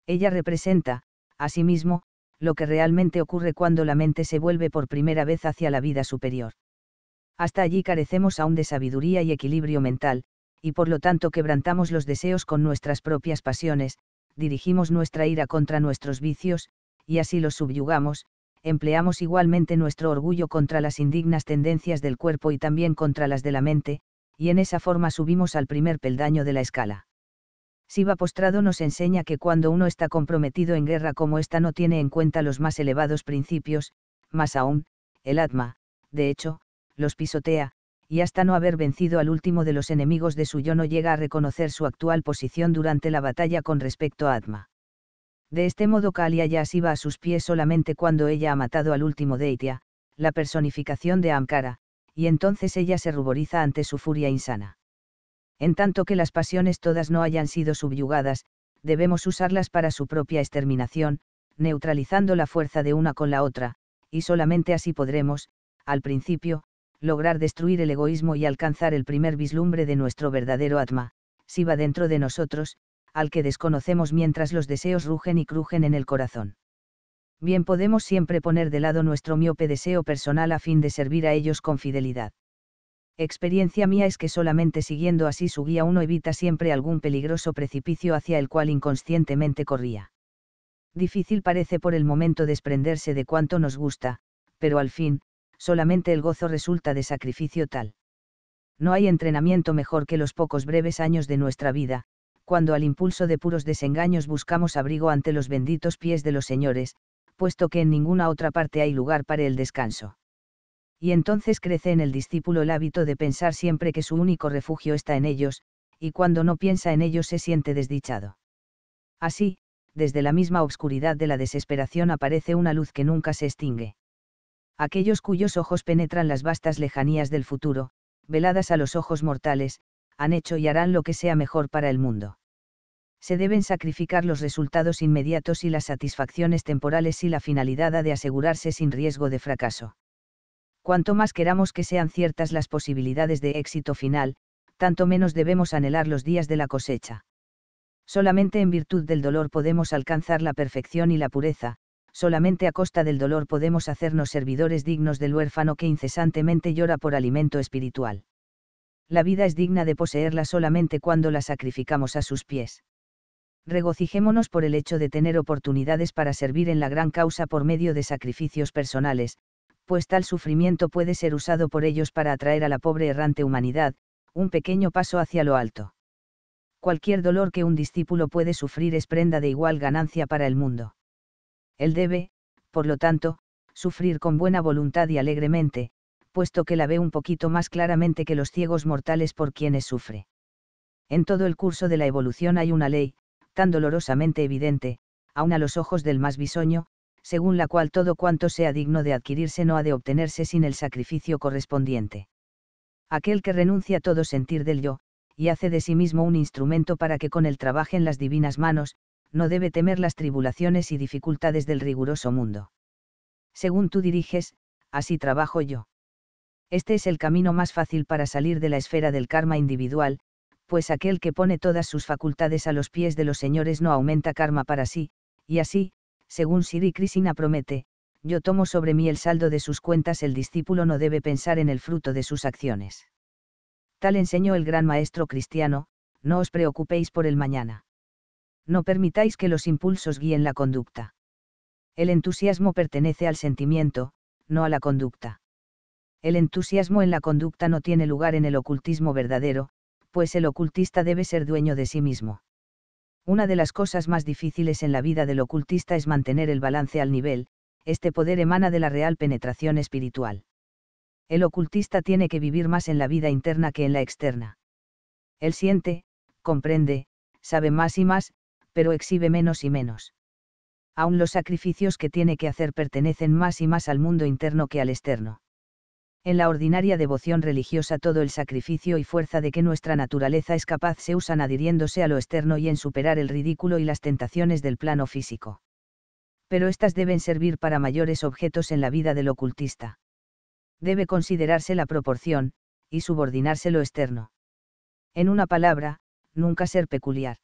Ella representa, asimismo, lo que realmente ocurre cuando la mente se vuelve por primera vez hacia la vida superior. Hasta allí carecemos aún de sabiduría y equilibrio mental, y por lo tanto quebrantamos los deseos con nuestras propias pasiones, dirigimos nuestra ira contra nuestros vicios, y así los subyugamos, empleamos igualmente nuestro orgullo contra las indignas tendencias del cuerpo y también contra las de la mente, y en esa forma subimos al primer peldaño de la escala. Siva postrado nos enseña que cuando uno está comprometido en guerra como esta no tiene en cuenta los más elevados principios, más aún, el Atma, de hecho, los pisotea, y hasta no haber vencido al último de los enemigos de su yo no llega a reconocer su actual posición durante la batalla con respecto a Atma. De este modo Kalia ya Siva a sus pies solamente cuando ella ha matado al último Deitia, la personificación de Amkara, y entonces ella se ruboriza ante su furia insana en tanto que las pasiones todas no hayan sido subyugadas, debemos usarlas para su propia exterminación, neutralizando la fuerza de una con la otra, y solamente así podremos, al principio, lograr destruir el egoísmo y alcanzar el primer vislumbre de nuestro verdadero Atma, si va dentro de nosotros, al que desconocemos mientras los deseos rugen y crujen en el corazón. Bien podemos siempre poner de lado nuestro miope deseo personal a fin de servir a ellos con fidelidad. Experiencia mía es que solamente siguiendo así su guía uno evita siempre algún peligroso precipicio hacia el cual inconscientemente corría. Difícil parece por el momento desprenderse de cuanto nos gusta, pero al fin, solamente el gozo resulta de sacrificio tal. No hay entrenamiento mejor que los pocos breves años de nuestra vida, cuando al impulso de puros desengaños buscamos abrigo ante los benditos pies de los señores, puesto que en ninguna otra parte hay lugar para el descanso y entonces crece en el discípulo el hábito de pensar siempre que su único refugio está en ellos, y cuando no piensa en ellos se siente desdichado. Así, desde la misma obscuridad de la desesperación aparece una luz que nunca se extingue. Aquellos cuyos ojos penetran las vastas lejanías del futuro, veladas a los ojos mortales, han hecho y harán lo que sea mejor para el mundo. Se deben sacrificar los resultados inmediatos y las satisfacciones temporales si la finalidad ha de asegurarse sin riesgo de fracaso. Cuanto más queramos que sean ciertas las posibilidades de éxito final, tanto menos debemos anhelar los días de la cosecha. Solamente en virtud del dolor podemos alcanzar la perfección y la pureza, solamente a costa del dolor podemos hacernos servidores dignos del huérfano que incesantemente llora por alimento espiritual. La vida es digna de poseerla solamente cuando la sacrificamos a sus pies. Regocijémonos por el hecho de tener oportunidades para servir en la gran causa por medio de sacrificios personales, pues tal sufrimiento puede ser usado por ellos para atraer a la pobre errante humanidad, un pequeño paso hacia lo alto. Cualquier dolor que un discípulo puede sufrir es prenda de igual ganancia para el mundo. Él debe, por lo tanto, sufrir con buena voluntad y alegremente, puesto que la ve un poquito más claramente que los ciegos mortales por quienes sufre. En todo el curso de la evolución hay una ley, tan dolorosamente evidente, aun a los ojos del más bisoño, según la cual todo cuanto sea digno de adquirirse no ha de obtenerse sin el sacrificio correspondiente. Aquel que renuncia a todo sentir del yo, y hace de sí mismo un instrumento para que con él trabajen las divinas manos, no debe temer las tribulaciones y dificultades del riguroso mundo. Según tú diriges, así trabajo yo. Este es el camino más fácil para salir de la esfera del karma individual, pues aquel que pone todas sus facultades a los pies de los señores no aumenta karma para sí, y así, según Siri Krishna promete, yo tomo sobre mí el saldo de sus cuentas, el discípulo no debe pensar en el fruto de sus acciones. Tal enseñó el gran maestro cristiano, no os preocupéis por el mañana. No permitáis que los impulsos guíen la conducta. El entusiasmo pertenece al sentimiento, no a la conducta. El entusiasmo en la conducta no tiene lugar en el ocultismo verdadero, pues el ocultista debe ser dueño de sí mismo. Una de las cosas más difíciles en la vida del ocultista es mantener el balance al nivel, este poder emana de la real penetración espiritual. El ocultista tiene que vivir más en la vida interna que en la externa. Él siente, comprende, sabe más y más, pero exhibe menos y menos. Aun los sacrificios que tiene que hacer pertenecen más y más al mundo interno que al externo. En la ordinaria devoción religiosa todo el sacrificio y fuerza de que nuestra naturaleza es capaz se usan adhiriéndose a lo externo y en superar el ridículo y las tentaciones del plano físico. Pero éstas deben servir para mayores objetos en la vida del ocultista. Debe considerarse la proporción, y subordinarse lo externo. En una palabra, nunca ser peculiar.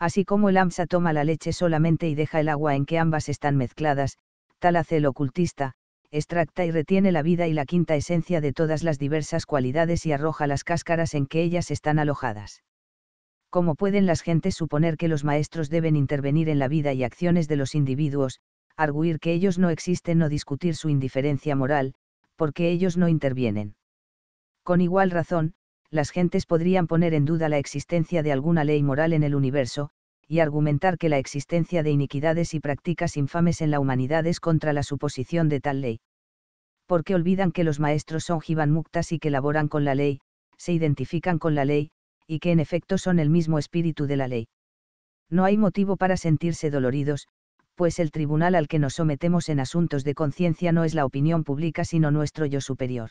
Así como el AMSA toma la leche solamente y deja el agua en que ambas están mezcladas, tal hace el ocultista, extracta y retiene la vida y la quinta esencia de todas las diversas cualidades y arroja las cáscaras en que ellas están alojadas. ¿Cómo pueden las gentes suponer que los maestros deben intervenir en la vida y acciones de los individuos, arguir que ellos no existen o discutir su indiferencia moral, porque ellos no intervienen? Con igual razón, las gentes podrían poner en duda la existencia de alguna ley moral en el universo, y argumentar que la existencia de iniquidades y prácticas infames en la humanidad es contra la suposición de tal ley. Porque olvidan que los maestros son jivan muktas y que laboran con la ley, se identifican con la ley, y que en efecto son el mismo espíritu de la ley. No hay motivo para sentirse doloridos, pues el tribunal al que nos sometemos en asuntos de conciencia no es la opinión pública sino nuestro yo superior.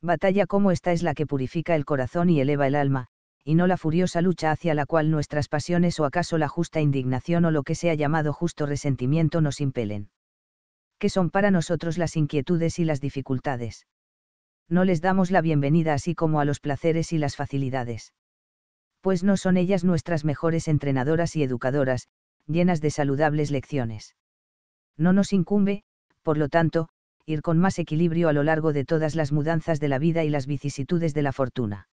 Batalla como esta es la que purifica el corazón y eleva el alma, y no la furiosa lucha hacia la cual nuestras pasiones o acaso la justa indignación o lo que sea llamado justo resentimiento nos impelen. ¿Qué son para nosotros las inquietudes y las dificultades? No les damos la bienvenida así como a los placeres y las facilidades. Pues no son ellas nuestras mejores entrenadoras y educadoras, llenas de saludables lecciones. No nos incumbe, por lo tanto, ir con más equilibrio a lo largo de todas las mudanzas de la vida y las vicisitudes de la fortuna.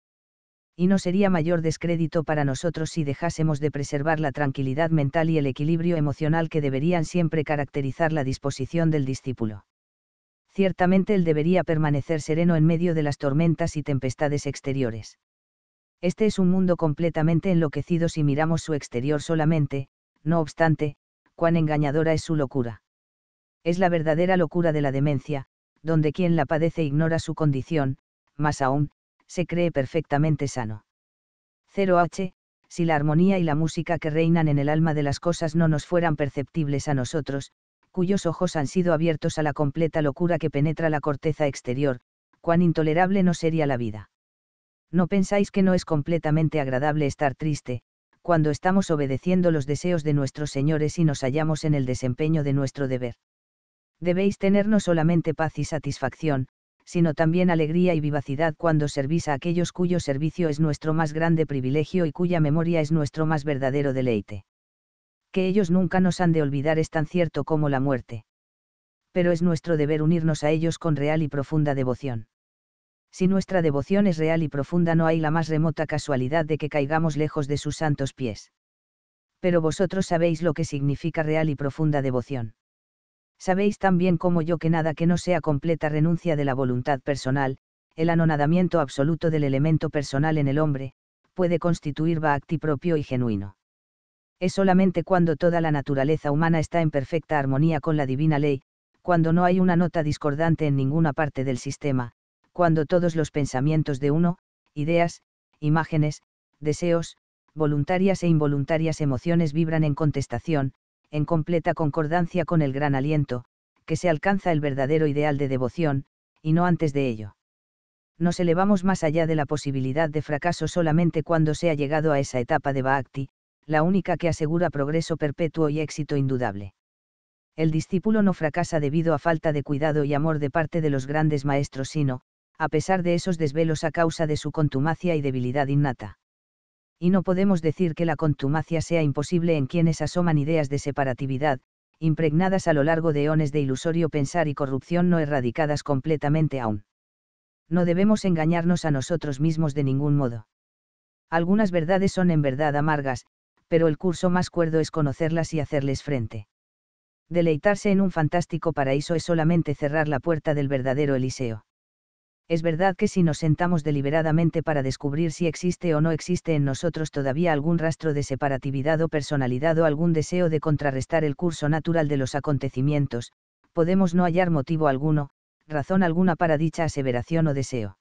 Y no sería mayor descrédito para nosotros si dejásemos de preservar la tranquilidad mental y el equilibrio emocional que deberían siempre caracterizar la disposición del discípulo. Ciertamente él debería permanecer sereno en medio de las tormentas y tempestades exteriores. Este es un mundo completamente enloquecido si miramos su exterior solamente, no obstante, cuán engañadora es su locura. Es la verdadera locura de la demencia, donde quien la padece ignora su condición, más aún, se cree perfectamente sano. 0H, si la armonía y la música que reinan en el alma de las cosas no nos fueran perceptibles a nosotros, cuyos ojos han sido abiertos a la completa locura que penetra la corteza exterior, cuán intolerable no sería la vida. No pensáis que no es completamente agradable estar triste, cuando estamos obedeciendo los deseos de nuestros señores y nos hallamos en el desempeño de nuestro deber. Debéis tener no solamente paz y satisfacción, sino también alegría y vivacidad cuando servís a aquellos cuyo servicio es nuestro más grande privilegio y cuya memoria es nuestro más verdadero deleite. Que ellos nunca nos han de olvidar es tan cierto como la muerte. Pero es nuestro deber unirnos a ellos con real y profunda devoción si nuestra devoción es real y profunda no hay la más remota casualidad de que caigamos lejos de sus santos pies. Pero vosotros sabéis lo que significa real y profunda devoción. Sabéis también como yo que nada que no sea completa renuncia de la voluntad personal, el anonadamiento absoluto del elemento personal en el hombre, puede constituir bhakti propio y genuino. Es solamente cuando toda la naturaleza humana está en perfecta armonía con la divina ley, cuando no hay una nota discordante en ninguna parte del sistema, cuando todos los pensamientos de uno, ideas, imágenes, deseos, voluntarias e involuntarias emociones vibran en contestación, en completa concordancia con el gran aliento, que se alcanza el verdadero ideal de devoción, y no antes de ello. Nos elevamos más allá de la posibilidad de fracaso solamente cuando se ha llegado a esa etapa de Bhakti, la única que asegura progreso perpetuo y éxito indudable. El discípulo no fracasa debido a falta de cuidado y amor de parte de los grandes maestros, sino, a pesar de esos desvelos a causa de su contumacia y debilidad innata. Y no podemos decir que la contumacia sea imposible en quienes asoman ideas de separatividad, impregnadas a lo largo de eones de ilusorio pensar y corrupción no erradicadas completamente aún. No debemos engañarnos a nosotros mismos de ningún modo. Algunas verdades son en verdad amargas, pero el curso más cuerdo es conocerlas y hacerles frente. Deleitarse en un fantástico paraíso es solamente cerrar la puerta del verdadero Eliseo. Es verdad que si nos sentamos deliberadamente para descubrir si existe o no existe en nosotros todavía algún rastro de separatividad o personalidad o algún deseo de contrarrestar el curso natural de los acontecimientos, podemos no hallar motivo alguno, razón alguna para dicha aseveración o deseo.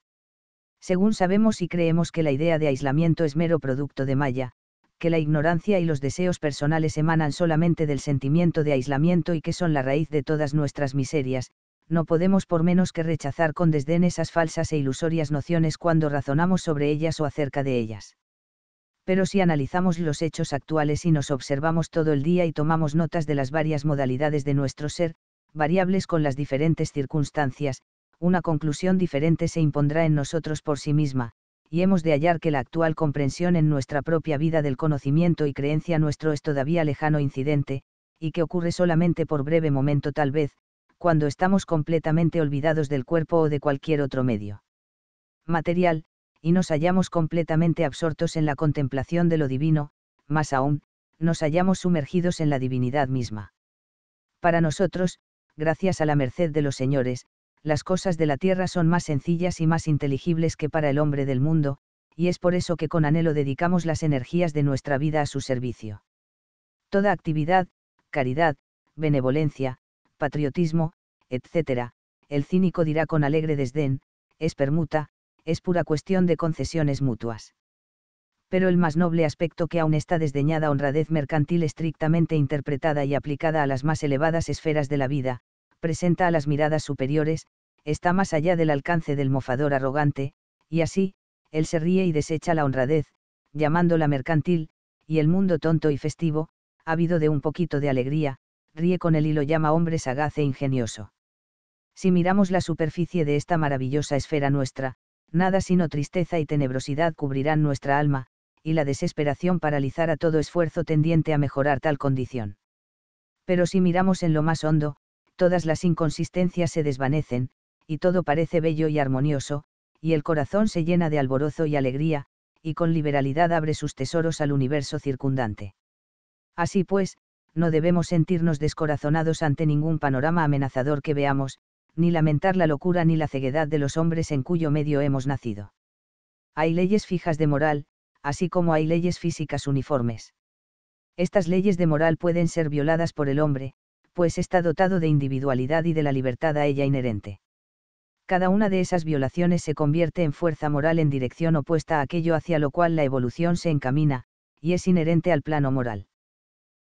Según sabemos y creemos que la idea de aislamiento es mero producto de Maya, que la ignorancia y los deseos personales emanan solamente del sentimiento de aislamiento y que son la raíz de todas nuestras miserias, no podemos por menos que rechazar con desdén esas falsas e ilusorias nociones cuando razonamos sobre ellas o acerca de ellas. Pero si analizamos los hechos actuales y nos observamos todo el día y tomamos notas de las varias modalidades de nuestro ser, variables con las diferentes circunstancias, una conclusión diferente se impondrá en nosotros por sí misma, y hemos de hallar que la actual comprensión en nuestra propia vida del conocimiento y creencia nuestro es todavía lejano incidente, y que ocurre solamente por breve momento tal vez, cuando estamos completamente olvidados del cuerpo o de cualquier otro medio material, y nos hallamos completamente absortos en la contemplación de lo divino, más aún, nos hallamos sumergidos en la divinidad misma. Para nosotros, gracias a la merced de los señores, las cosas de la tierra son más sencillas y más inteligibles que para el hombre del mundo, y es por eso que con anhelo dedicamos las energías de nuestra vida a su servicio. Toda actividad, caridad, benevolencia, patriotismo, etc., el cínico dirá con alegre desdén, es permuta, es pura cuestión de concesiones mutuas. Pero el más noble aspecto que aún está desdeñada honradez mercantil estrictamente interpretada y aplicada a las más elevadas esferas de la vida, presenta a las miradas superiores, está más allá del alcance del mofador arrogante, y así, él se ríe y desecha la honradez, llamándola mercantil, y el mundo tonto y festivo, ávido de un poquito de alegría, ríe con él y lo llama hombre sagaz e ingenioso. Si miramos la superficie de esta maravillosa esfera nuestra, nada sino tristeza y tenebrosidad cubrirán nuestra alma, y la desesperación paralizará todo esfuerzo tendiente a mejorar tal condición. Pero si miramos en lo más hondo, todas las inconsistencias se desvanecen, y todo parece bello y armonioso, y el corazón se llena de alborozo y alegría, y con liberalidad abre sus tesoros al universo circundante. Así pues, no debemos sentirnos descorazonados ante ningún panorama amenazador que veamos, ni lamentar la locura ni la ceguedad de los hombres en cuyo medio hemos nacido. Hay leyes fijas de moral, así como hay leyes físicas uniformes. Estas leyes de moral pueden ser violadas por el hombre, pues está dotado de individualidad y de la libertad a ella inherente. Cada una de esas violaciones se convierte en fuerza moral en dirección opuesta a aquello hacia lo cual la evolución se encamina, y es inherente al plano moral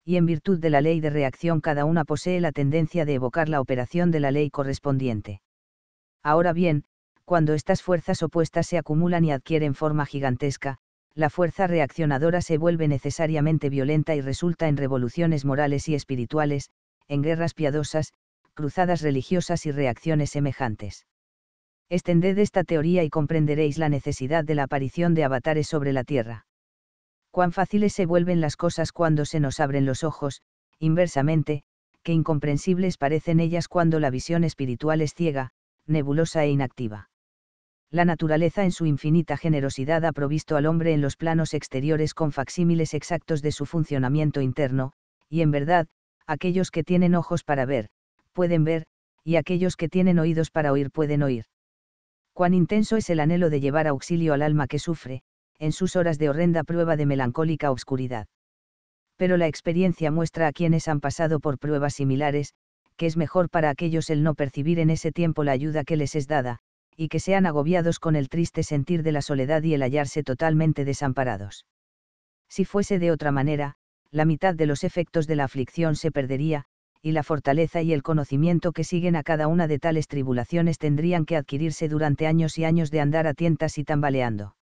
y en virtud de la ley de reacción cada una posee la tendencia de evocar la operación de la ley correspondiente. Ahora bien, cuando estas fuerzas opuestas se acumulan y adquieren forma gigantesca, la fuerza reaccionadora se vuelve necesariamente violenta y resulta en revoluciones morales y espirituales, en guerras piadosas, cruzadas religiosas y reacciones semejantes. Extended esta teoría y comprenderéis la necesidad de la aparición de avatares sobre la Tierra cuán fáciles se vuelven las cosas cuando se nos abren los ojos, inversamente, qué incomprensibles parecen ellas cuando la visión espiritual es ciega, nebulosa e inactiva. La naturaleza en su infinita generosidad ha provisto al hombre en los planos exteriores con facsímiles exactos de su funcionamiento interno, y en verdad, aquellos que tienen ojos para ver, pueden ver, y aquellos que tienen oídos para oír pueden oír. Cuán intenso es el anhelo de llevar auxilio al alma que sufre, en sus horas de horrenda prueba de melancólica obscuridad. Pero la experiencia muestra a quienes han pasado por pruebas similares, que es mejor para aquellos el no percibir en ese tiempo la ayuda que les es dada, y que sean agobiados con el triste sentir de la soledad y el hallarse totalmente desamparados. Si fuese de otra manera, la mitad de los efectos de la aflicción se perdería, y la fortaleza y el conocimiento que siguen a cada una de tales tribulaciones tendrían que adquirirse durante años y años de andar a tientas y tambaleando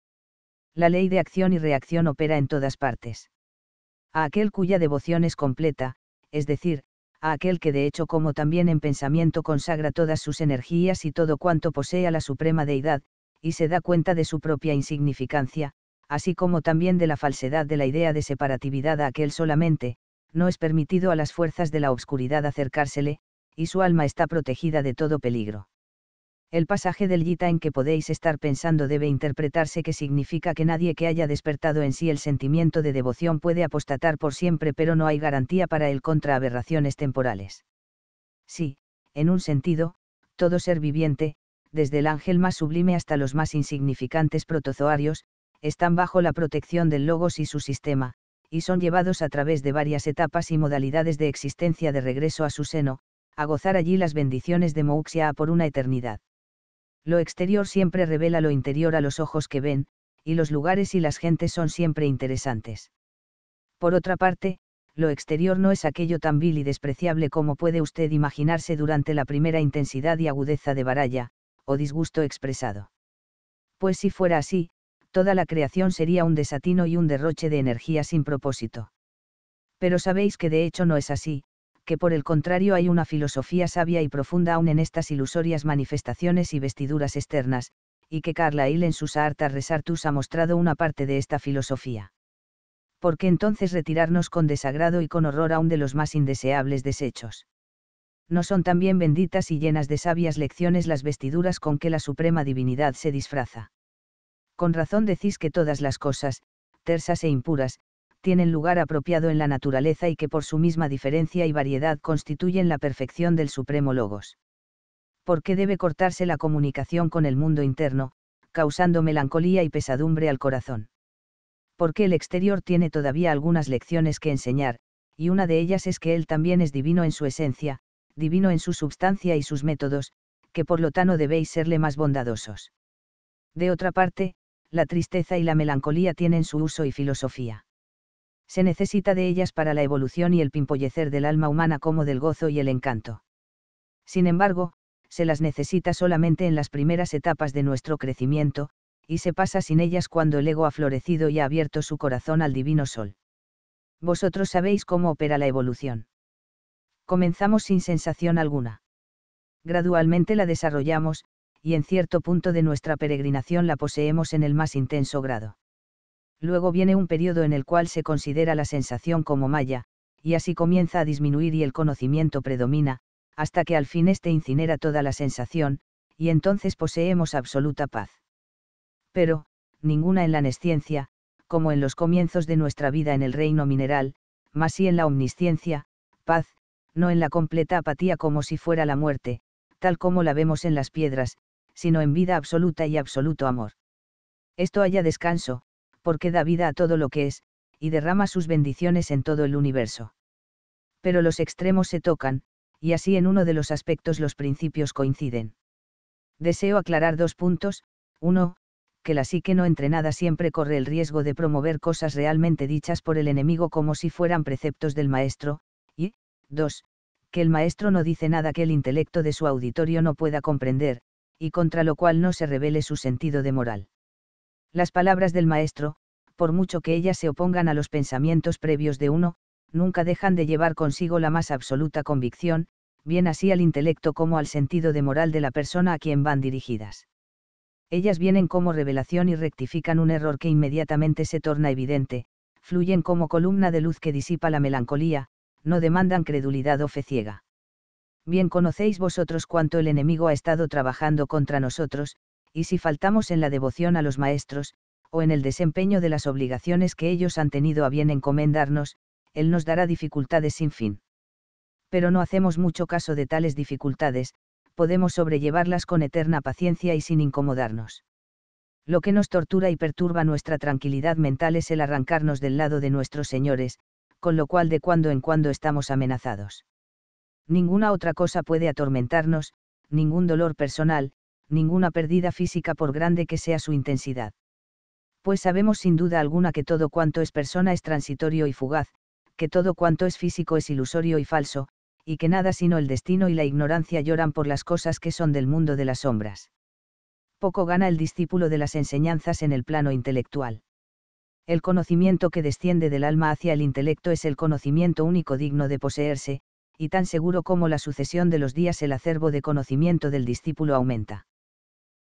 la ley de acción y reacción opera en todas partes. A aquel cuya devoción es completa, es decir, a aquel que de hecho como también en pensamiento consagra todas sus energías y todo cuanto posee a la suprema deidad, y se da cuenta de su propia insignificancia, así como también de la falsedad de la idea de separatividad a aquel solamente, no es permitido a las fuerzas de la obscuridad acercársele, y su alma está protegida de todo peligro. El pasaje del Gita en que podéis estar pensando debe interpretarse que significa que nadie que haya despertado en sí el sentimiento de devoción puede apostatar por siempre, pero no hay garantía para él contra aberraciones temporales. Sí, en un sentido, todo ser viviente, desde el ángel más sublime hasta los más insignificantes protozoarios, están bajo la protección del Logos y su sistema, y son llevados a través de varias etapas y modalidades de existencia de regreso a su seno, a gozar allí las bendiciones de Mouksia por una eternidad. Lo exterior siempre revela lo interior a los ojos que ven, y los lugares y las gentes son siempre interesantes. Por otra parte, lo exterior no es aquello tan vil y despreciable como puede usted imaginarse durante la primera intensidad y agudeza de baralla, o disgusto expresado. Pues si fuera así, toda la creación sería un desatino y un derroche de energía sin propósito. Pero sabéis que de hecho no es así, que por el contrario hay una filosofía sabia y profunda aún en estas ilusorias manifestaciones y vestiduras externas, y que Carlyle en sus Artas Resartus ha mostrado una parte de esta filosofía. ¿Por qué entonces retirarnos con desagrado y con horror aún de los más indeseables desechos? ¿No son también benditas y llenas de sabias lecciones las vestiduras con que la suprema divinidad se disfraza? Con razón decís que todas las cosas, tersas e impuras, tienen lugar apropiado en la naturaleza y que por su misma diferencia y variedad constituyen la perfección del Supremo Logos. ¿Por qué debe cortarse la comunicación con el mundo interno, causando melancolía y pesadumbre al corazón? Porque el exterior tiene todavía algunas lecciones que enseñar, y una de ellas es que él también es divino en su esencia, divino en su substancia y sus métodos, que por lo tanto debéis serle más bondadosos. De otra parte, la tristeza y la melancolía tienen su uso y filosofía se necesita de ellas para la evolución y el pimpollecer del alma humana como del gozo y el encanto. Sin embargo, se las necesita solamente en las primeras etapas de nuestro crecimiento, y se pasa sin ellas cuando el ego ha florecido y ha abierto su corazón al divino sol. Vosotros sabéis cómo opera la evolución. Comenzamos sin sensación alguna. Gradualmente la desarrollamos, y en cierto punto de nuestra peregrinación la poseemos en el más intenso grado luego viene un periodo en el cual se considera la sensación como malla, y así comienza a disminuir y el conocimiento predomina, hasta que al fin éste incinera toda la sensación, y entonces poseemos absoluta paz. Pero, ninguna en la nesciencia, como en los comienzos de nuestra vida en el reino mineral, más sí en la omnisciencia, paz, no en la completa apatía como si fuera la muerte, tal como la vemos en las piedras, sino en vida absoluta y absoluto amor. Esto haya descanso, porque da vida a todo lo que es, y derrama sus bendiciones en todo el universo. Pero los extremos se tocan, y así en uno de los aspectos los principios coinciden. Deseo aclarar dos puntos, uno, que la psique no entrenada siempre corre el riesgo de promover cosas realmente dichas por el enemigo como si fueran preceptos del maestro, y, dos, que el maestro no dice nada que el intelecto de su auditorio no pueda comprender, y contra lo cual no se revele su sentido de moral. Las palabras del maestro, por mucho que ellas se opongan a los pensamientos previos de uno, nunca dejan de llevar consigo la más absoluta convicción, bien así al intelecto como al sentido de moral de la persona a quien van dirigidas. Ellas vienen como revelación y rectifican un error que inmediatamente se torna evidente, fluyen como columna de luz que disipa la melancolía, no demandan credulidad o fe ciega. Bien conocéis vosotros cuánto el enemigo ha estado trabajando contra nosotros, y si faltamos en la devoción a los maestros, o en el desempeño de las obligaciones que ellos han tenido a bien encomendarnos, Él nos dará dificultades sin fin. Pero no hacemos mucho caso de tales dificultades, podemos sobrellevarlas con eterna paciencia y sin incomodarnos. Lo que nos tortura y perturba nuestra tranquilidad mental es el arrancarnos del lado de nuestros señores, con lo cual de cuando en cuando estamos amenazados. Ninguna otra cosa puede atormentarnos, ningún dolor personal, ninguna pérdida física por grande que sea su intensidad pues sabemos sin duda alguna que todo cuanto es persona es transitorio y fugaz, que todo cuanto es físico es ilusorio y falso, y que nada sino el destino y la ignorancia lloran por las cosas que son del mundo de las sombras. Poco gana el discípulo de las enseñanzas en el plano intelectual. El conocimiento que desciende del alma hacia el intelecto es el conocimiento único digno de poseerse, y tan seguro como la sucesión de los días el acervo de conocimiento del discípulo aumenta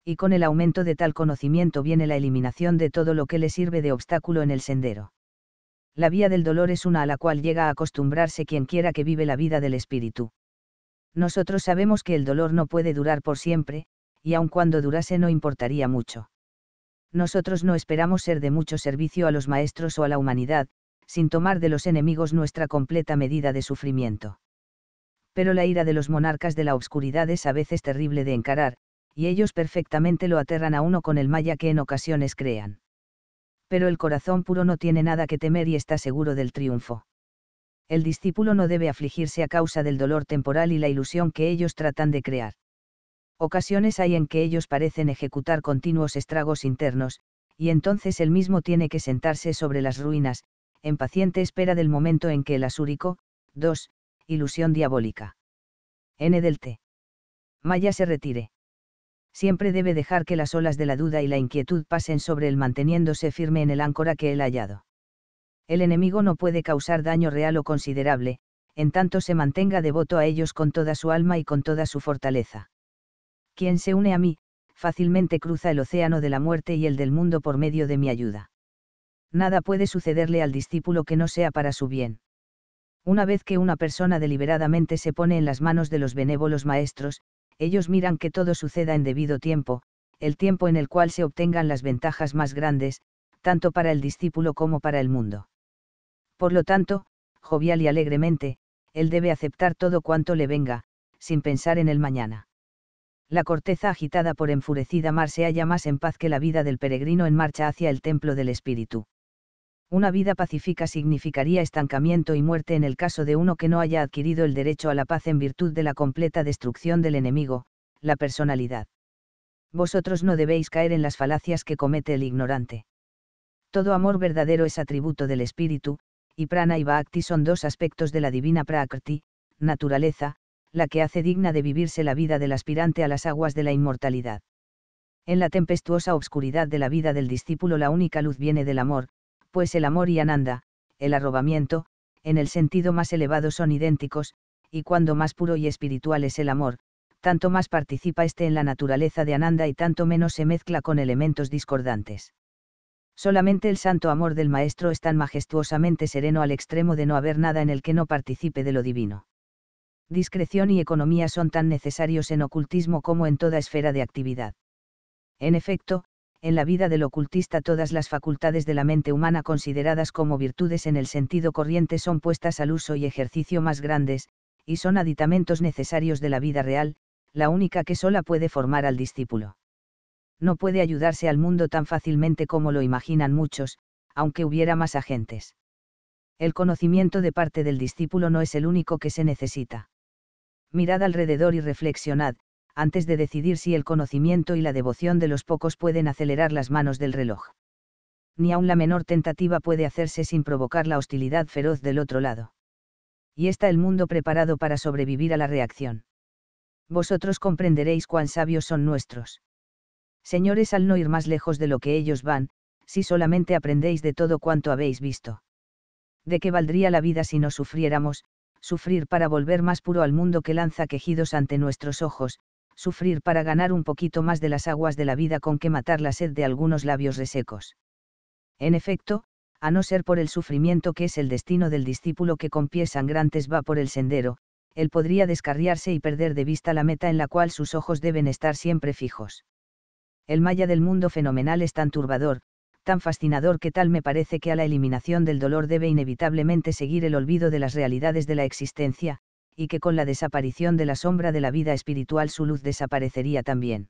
y con el aumento de tal conocimiento viene la eliminación de todo lo que le sirve de obstáculo en el sendero. La vía del dolor es una a la cual llega a acostumbrarse quien quiera que vive la vida del espíritu. Nosotros sabemos que el dolor no puede durar por siempre, y aun cuando durase no importaría mucho. Nosotros no esperamos ser de mucho servicio a los maestros o a la humanidad, sin tomar de los enemigos nuestra completa medida de sufrimiento. Pero la ira de los monarcas de la obscuridad es a veces terrible de encarar, y ellos perfectamente lo aterran a uno con el maya que en ocasiones crean. Pero el corazón puro no tiene nada que temer y está seguro del triunfo. El discípulo no debe afligirse a causa del dolor temporal y la ilusión que ellos tratan de crear. Ocasiones hay en que ellos parecen ejecutar continuos estragos internos, y entonces él mismo tiene que sentarse sobre las ruinas, en paciente espera del momento en que el asúrico, 2, ilusión diabólica. N del T. Maya se retire siempre debe dejar que las olas de la duda y la inquietud pasen sobre él manteniéndose firme en el áncora que él ha hallado. El enemigo no puede causar daño real o considerable, en tanto se mantenga devoto a ellos con toda su alma y con toda su fortaleza. Quien se une a mí, fácilmente cruza el océano de la muerte y el del mundo por medio de mi ayuda. Nada puede sucederle al discípulo que no sea para su bien. Una vez que una persona deliberadamente se pone en las manos de los benévolos maestros, ellos miran que todo suceda en debido tiempo, el tiempo en el cual se obtengan las ventajas más grandes, tanto para el discípulo como para el mundo. Por lo tanto, jovial y alegremente, él debe aceptar todo cuanto le venga, sin pensar en el mañana. La corteza agitada por enfurecida mar se halla más en paz que la vida del peregrino en marcha hacia el templo del espíritu. Una vida pacífica significaría estancamiento y muerte en el caso de uno que no haya adquirido el derecho a la paz en virtud de la completa destrucción del enemigo, la personalidad. Vosotros no debéis caer en las falacias que comete el ignorante. Todo amor verdadero es atributo del espíritu, y prana y bhakti son dos aspectos de la divina prakriti, naturaleza, la que hace digna de vivirse la vida del aspirante a las aguas de la inmortalidad. En la tempestuosa obscuridad de la vida del discípulo la única luz viene del amor, pues el amor y Ananda, el arrobamiento, en el sentido más elevado son idénticos, y cuando más puro y espiritual es el amor, tanto más participa éste en la naturaleza de Ananda y tanto menos se mezcla con elementos discordantes. Solamente el santo amor del Maestro es tan majestuosamente sereno al extremo de no haber nada en el que no participe de lo divino. Discreción y economía son tan necesarios en ocultismo como en toda esfera de actividad. En efecto, en la vida del ocultista todas las facultades de la mente humana consideradas como virtudes en el sentido corriente son puestas al uso y ejercicio más grandes, y son aditamentos necesarios de la vida real, la única que sola puede formar al discípulo. No puede ayudarse al mundo tan fácilmente como lo imaginan muchos, aunque hubiera más agentes. El conocimiento de parte del discípulo no es el único que se necesita. Mirad alrededor y reflexionad, antes de decidir si el conocimiento y la devoción de los pocos pueden acelerar las manos del reloj. Ni aun la menor tentativa puede hacerse sin provocar la hostilidad feroz del otro lado. Y está el mundo preparado para sobrevivir a la reacción. Vosotros comprenderéis cuán sabios son nuestros. Señores, al no ir más lejos de lo que ellos van, si solamente aprendéis de todo cuanto habéis visto. ¿De qué valdría la vida si no sufriéramos, sufrir para volver más puro al mundo que lanza quejidos ante nuestros ojos, sufrir para ganar un poquito más de las aguas de la vida con que matar la sed de algunos labios resecos. En efecto, a no ser por el sufrimiento que es el destino del discípulo que con pies sangrantes va por el sendero, él podría descarriarse y perder de vista la meta en la cual sus ojos deben estar siempre fijos. El maya del mundo fenomenal es tan turbador, tan fascinador que tal me parece que a la eliminación del dolor debe inevitablemente seguir el olvido de las realidades de la existencia, y que con la desaparición de la sombra de la vida espiritual su luz desaparecería también.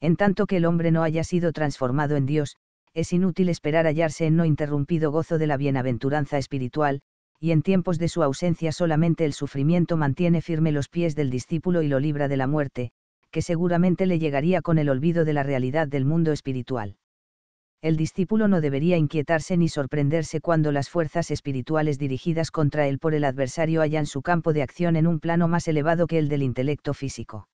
En tanto que el hombre no haya sido transformado en Dios, es inútil esperar hallarse en no interrumpido gozo de la bienaventuranza espiritual, y en tiempos de su ausencia solamente el sufrimiento mantiene firme los pies del discípulo y lo libra de la muerte, que seguramente le llegaría con el olvido de la realidad del mundo espiritual. El discípulo no debería inquietarse ni sorprenderse cuando las fuerzas espirituales dirigidas contra él por el adversario hallan su campo de acción en un plano más elevado que el del intelecto físico.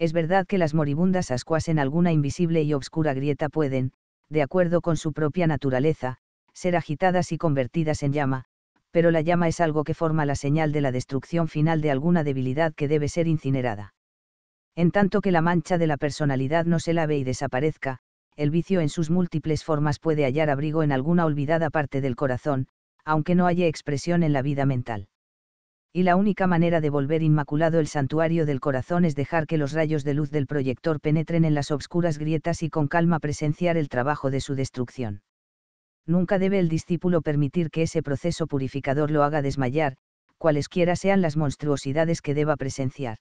Es verdad que las moribundas ascuas en alguna invisible y obscura grieta pueden, de acuerdo con su propia naturaleza, ser agitadas y convertidas en llama, pero la llama es algo que forma la señal de la destrucción final de alguna debilidad que debe ser incinerada. En tanto que la mancha de la personalidad no se lave y desaparezca, el vicio en sus múltiples formas puede hallar abrigo en alguna olvidada parte del corazón, aunque no haya expresión en la vida mental. Y la única manera de volver inmaculado el santuario del corazón es dejar que los rayos de luz del proyector penetren en las obscuras grietas y con calma presenciar el trabajo de su destrucción. Nunca debe el discípulo permitir que ese proceso purificador lo haga desmayar, cualesquiera sean las monstruosidades que deba presenciar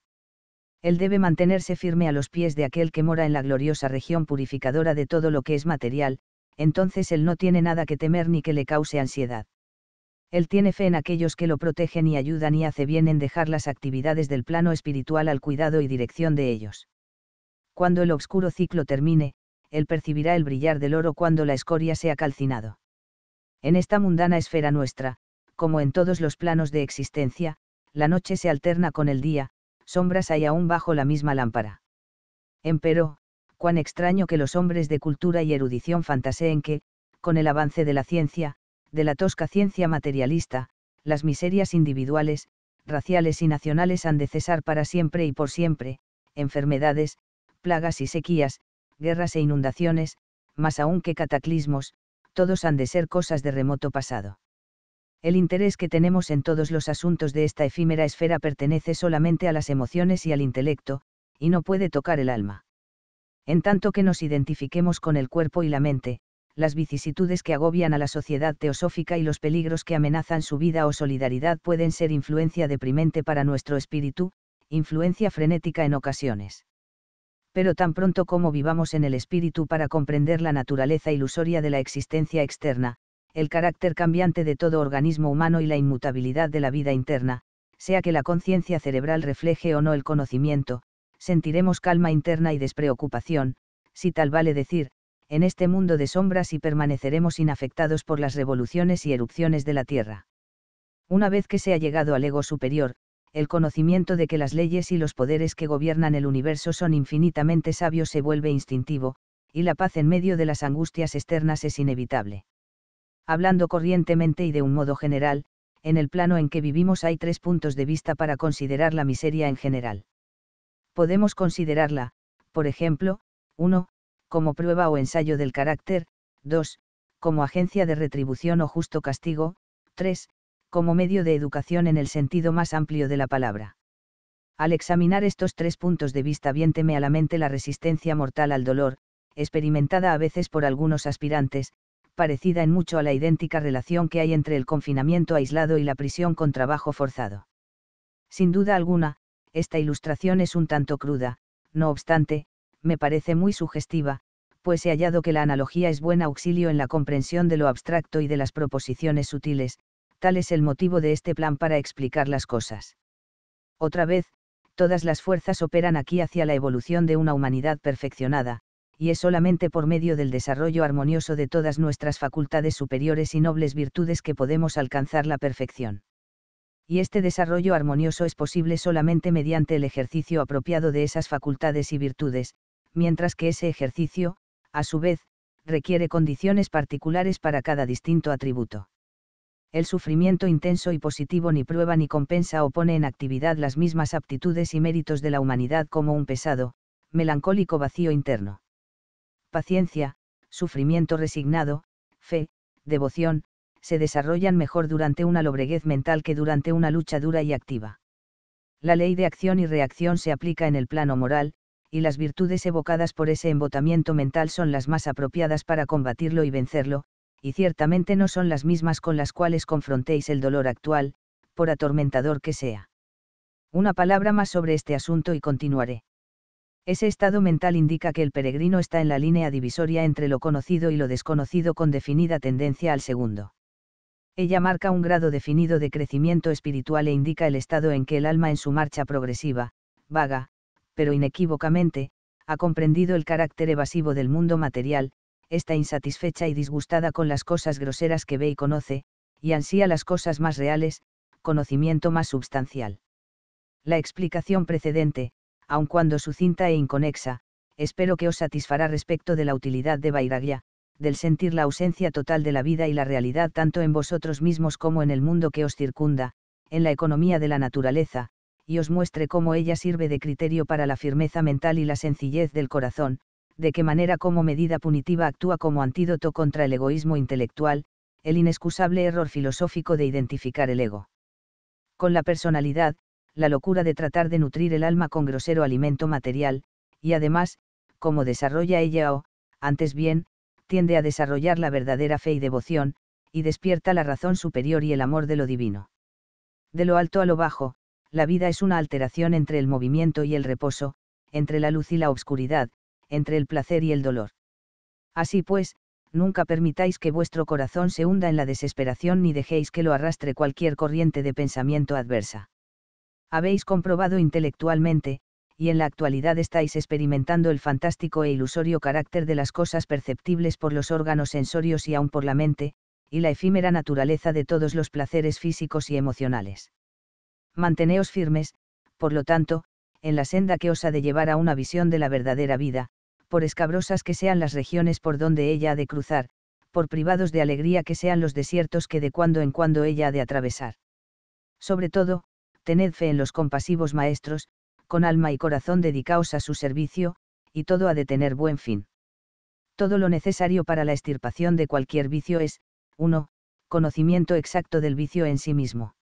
él debe mantenerse firme a los pies de aquel que mora en la gloriosa región purificadora de todo lo que es material, entonces él no tiene nada que temer ni que le cause ansiedad. Él tiene fe en aquellos que lo protegen y ayudan y hace bien en dejar las actividades del plano espiritual al cuidado y dirección de ellos. Cuando el oscuro ciclo termine, él percibirá el brillar del oro cuando la escoria sea calcinado. En esta mundana esfera nuestra, como en todos los planos de existencia, la noche se alterna con el día, sombras hay aún bajo la misma lámpara. Empero, cuán extraño que los hombres de cultura y erudición fantaseen que, con el avance de la ciencia, de la tosca ciencia materialista, las miserias individuales, raciales y nacionales han de cesar para siempre y por siempre, enfermedades, plagas y sequías, guerras e inundaciones, más aún que cataclismos, todos han de ser cosas de remoto pasado el interés que tenemos en todos los asuntos de esta efímera esfera pertenece solamente a las emociones y al intelecto, y no puede tocar el alma. En tanto que nos identifiquemos con el cuerpo y la mente, las vicisitudes que agobian a la sociedad teosófica y los peligros que amenazan su vida o solidaridad pueden ser influencia deprimente para nuestro espíritu, influencia frenética en ocasiones. Pero tan pronto como vivamos en el espíritu para comprender la naturaleza ilusoria de la existencia externa, el carácter cambiante de todo organismo humano y la inmutabilidad de la vida interna, sea que la conciencia cerebral refleje o no el conocimiento, sentiremos calma interna y despreocupación, si tal vale decir, en este mundo de sombras y permaneceremos inafectados por las revoluciones y erupciones de la Tierra. Una vez que se ha llegado al ego superior, el conocimiento de que las leyes y los poderes que gobiernan el universo son infinitamente sabios se vuelve instintivo, y la paz en medio de las angustias externas es inevitable. Hablando corrientemente y de un modo general, en el plano en que vivimos hay tres puntos de vista para considerar la miseria en general. Podemos considerarla, por ejemplo, 1. como prueba o ensayo del carácter, 2. como agencia de retribución o justo castigo, 3. como medio de educación en el sentido más amplio de la palabra. Al examinar estos tres puntos de vista viénteme a la mente la resistencia mortal al dolor, experimentada a veces por algunos aspirantes, parecida en mucho a la idéntica relación que hay entre el confinamiento aislado y la prisión con trabajo forzado. Sin duda alguna, esta ilustración es un tanto cruda, no obstante, me parece muy sugestiva, pues he hallado que la analogía es buen auxilio en la comprensión de lo abstracto y de las proposiciones sutiles, tal es el motivo de este plan para explicar las cosas. Otra vez, todas las fuerzas operan aquí hacia la evolución de una humanidad perfeccionada, y es solamente por medio del desarrollo armonioso de todas nuestras facultades superiores y nobles virtudes que podemos alcanzar la perfección. Y este desarrollo armonioso es posible solamente mediante el ejercicio apropiado de esas facultades y virtudes, mientras que ese ejercicio, a su vez, requiere condiciones particulares para cada distinto atributo. El sufrimiento intenso y positivo ni prueba ni compensa o pone en actividad las mismas aptitudes y méritos de la humanidad como un pesado, melancólico vacío interno paciencia, sufrimiento resignado, fe, devoción, se desarrollan mejor durante una lobreguez mental que durante una lucha dura y activa. La ley de acción y reacción se aplica en el plano moral, y las virtudes evocadas por ese embotamiento mental son las más apropiadas para combatirlo y vencerlo, y ciertamente no son las mismas con las cuales confrontéis el dolor actual, por atormentador que sea. Una palabra más sobre este asunto y continuaré. Ese estado mental indica que el peregrino está en la línea divisoria entre lo conocido y lo desconocido con definida tendencia al segundo. Ella marca un grado definido de crecimiento espiritual e indica el estado en que el alma en su marcha progresiva, vaga, pero inequívocamente, ha comprendido el carácter evasivo del mundo material, está insatisfecha y disgustada con las cosas groseras que ve y conoce, y ansía las cosas más reales, conocimiento más substancial. La explicación precedente, aun cuando sucinta e inconexa, espero que os satisfará respecto de la utilidad de Vairagya, del sentir la ausencia total de la vida y la realidad tanto en vosotros mismos como en el mundo que os circunda, en la economía de la naturaleza, y os muestre cómo ella sirve de criterio para la firmeza mental y la sencillez del corazón, de qué manera como medida punitiva actúa como antídoto contra el egoísmo intelectual, el inexcusable error filosófico de identificar el ego. Con la personalidad, la locura de tratar de nutrir el alma con grosero alimento material, y además, como desarrolla ella o, antes bien, tiende a desarrollar la verdadera fe y devoción, y despierta la razón superior y el amor de lo divino. De lo alto a lo bajo, la vida es una alteración entre el movimiento y el reposo, entre la luz y la obscuridad, entre el placer y el dolor. Así pues, nunca permitáis que vuestro corazón se hunda en la desesperación ni dejéis que lo arrastre cualquier corriente de pensamiento adversa habéis comprobado intelectualmente, y en la actualidad estáis experimentando el fantástico e ilusorio carácter de las cosas perceptibles por los órganos sensorios y aún por la mente, y la efímera naturaleza de todos los placeres físicos y emocionales. Manteneos firmes, por lo tanto, en la senda que os ha de llevar a una visión de la verdadera vida, por escabrosas que sean las regiones por donde ella ha de cruzar, por privados de alegría que sean los desiertos que de cuando en cuando ella ha de atravesar. Sobre todo, tened fe en los compasivos maestros, con alma y corazón dedicaos a su servicio, y todo ha de tener buen fin. Todo lo necesario para la extirpación de cualquier vicio es, 1. Conocimiento exacto del vicio en sí mismo.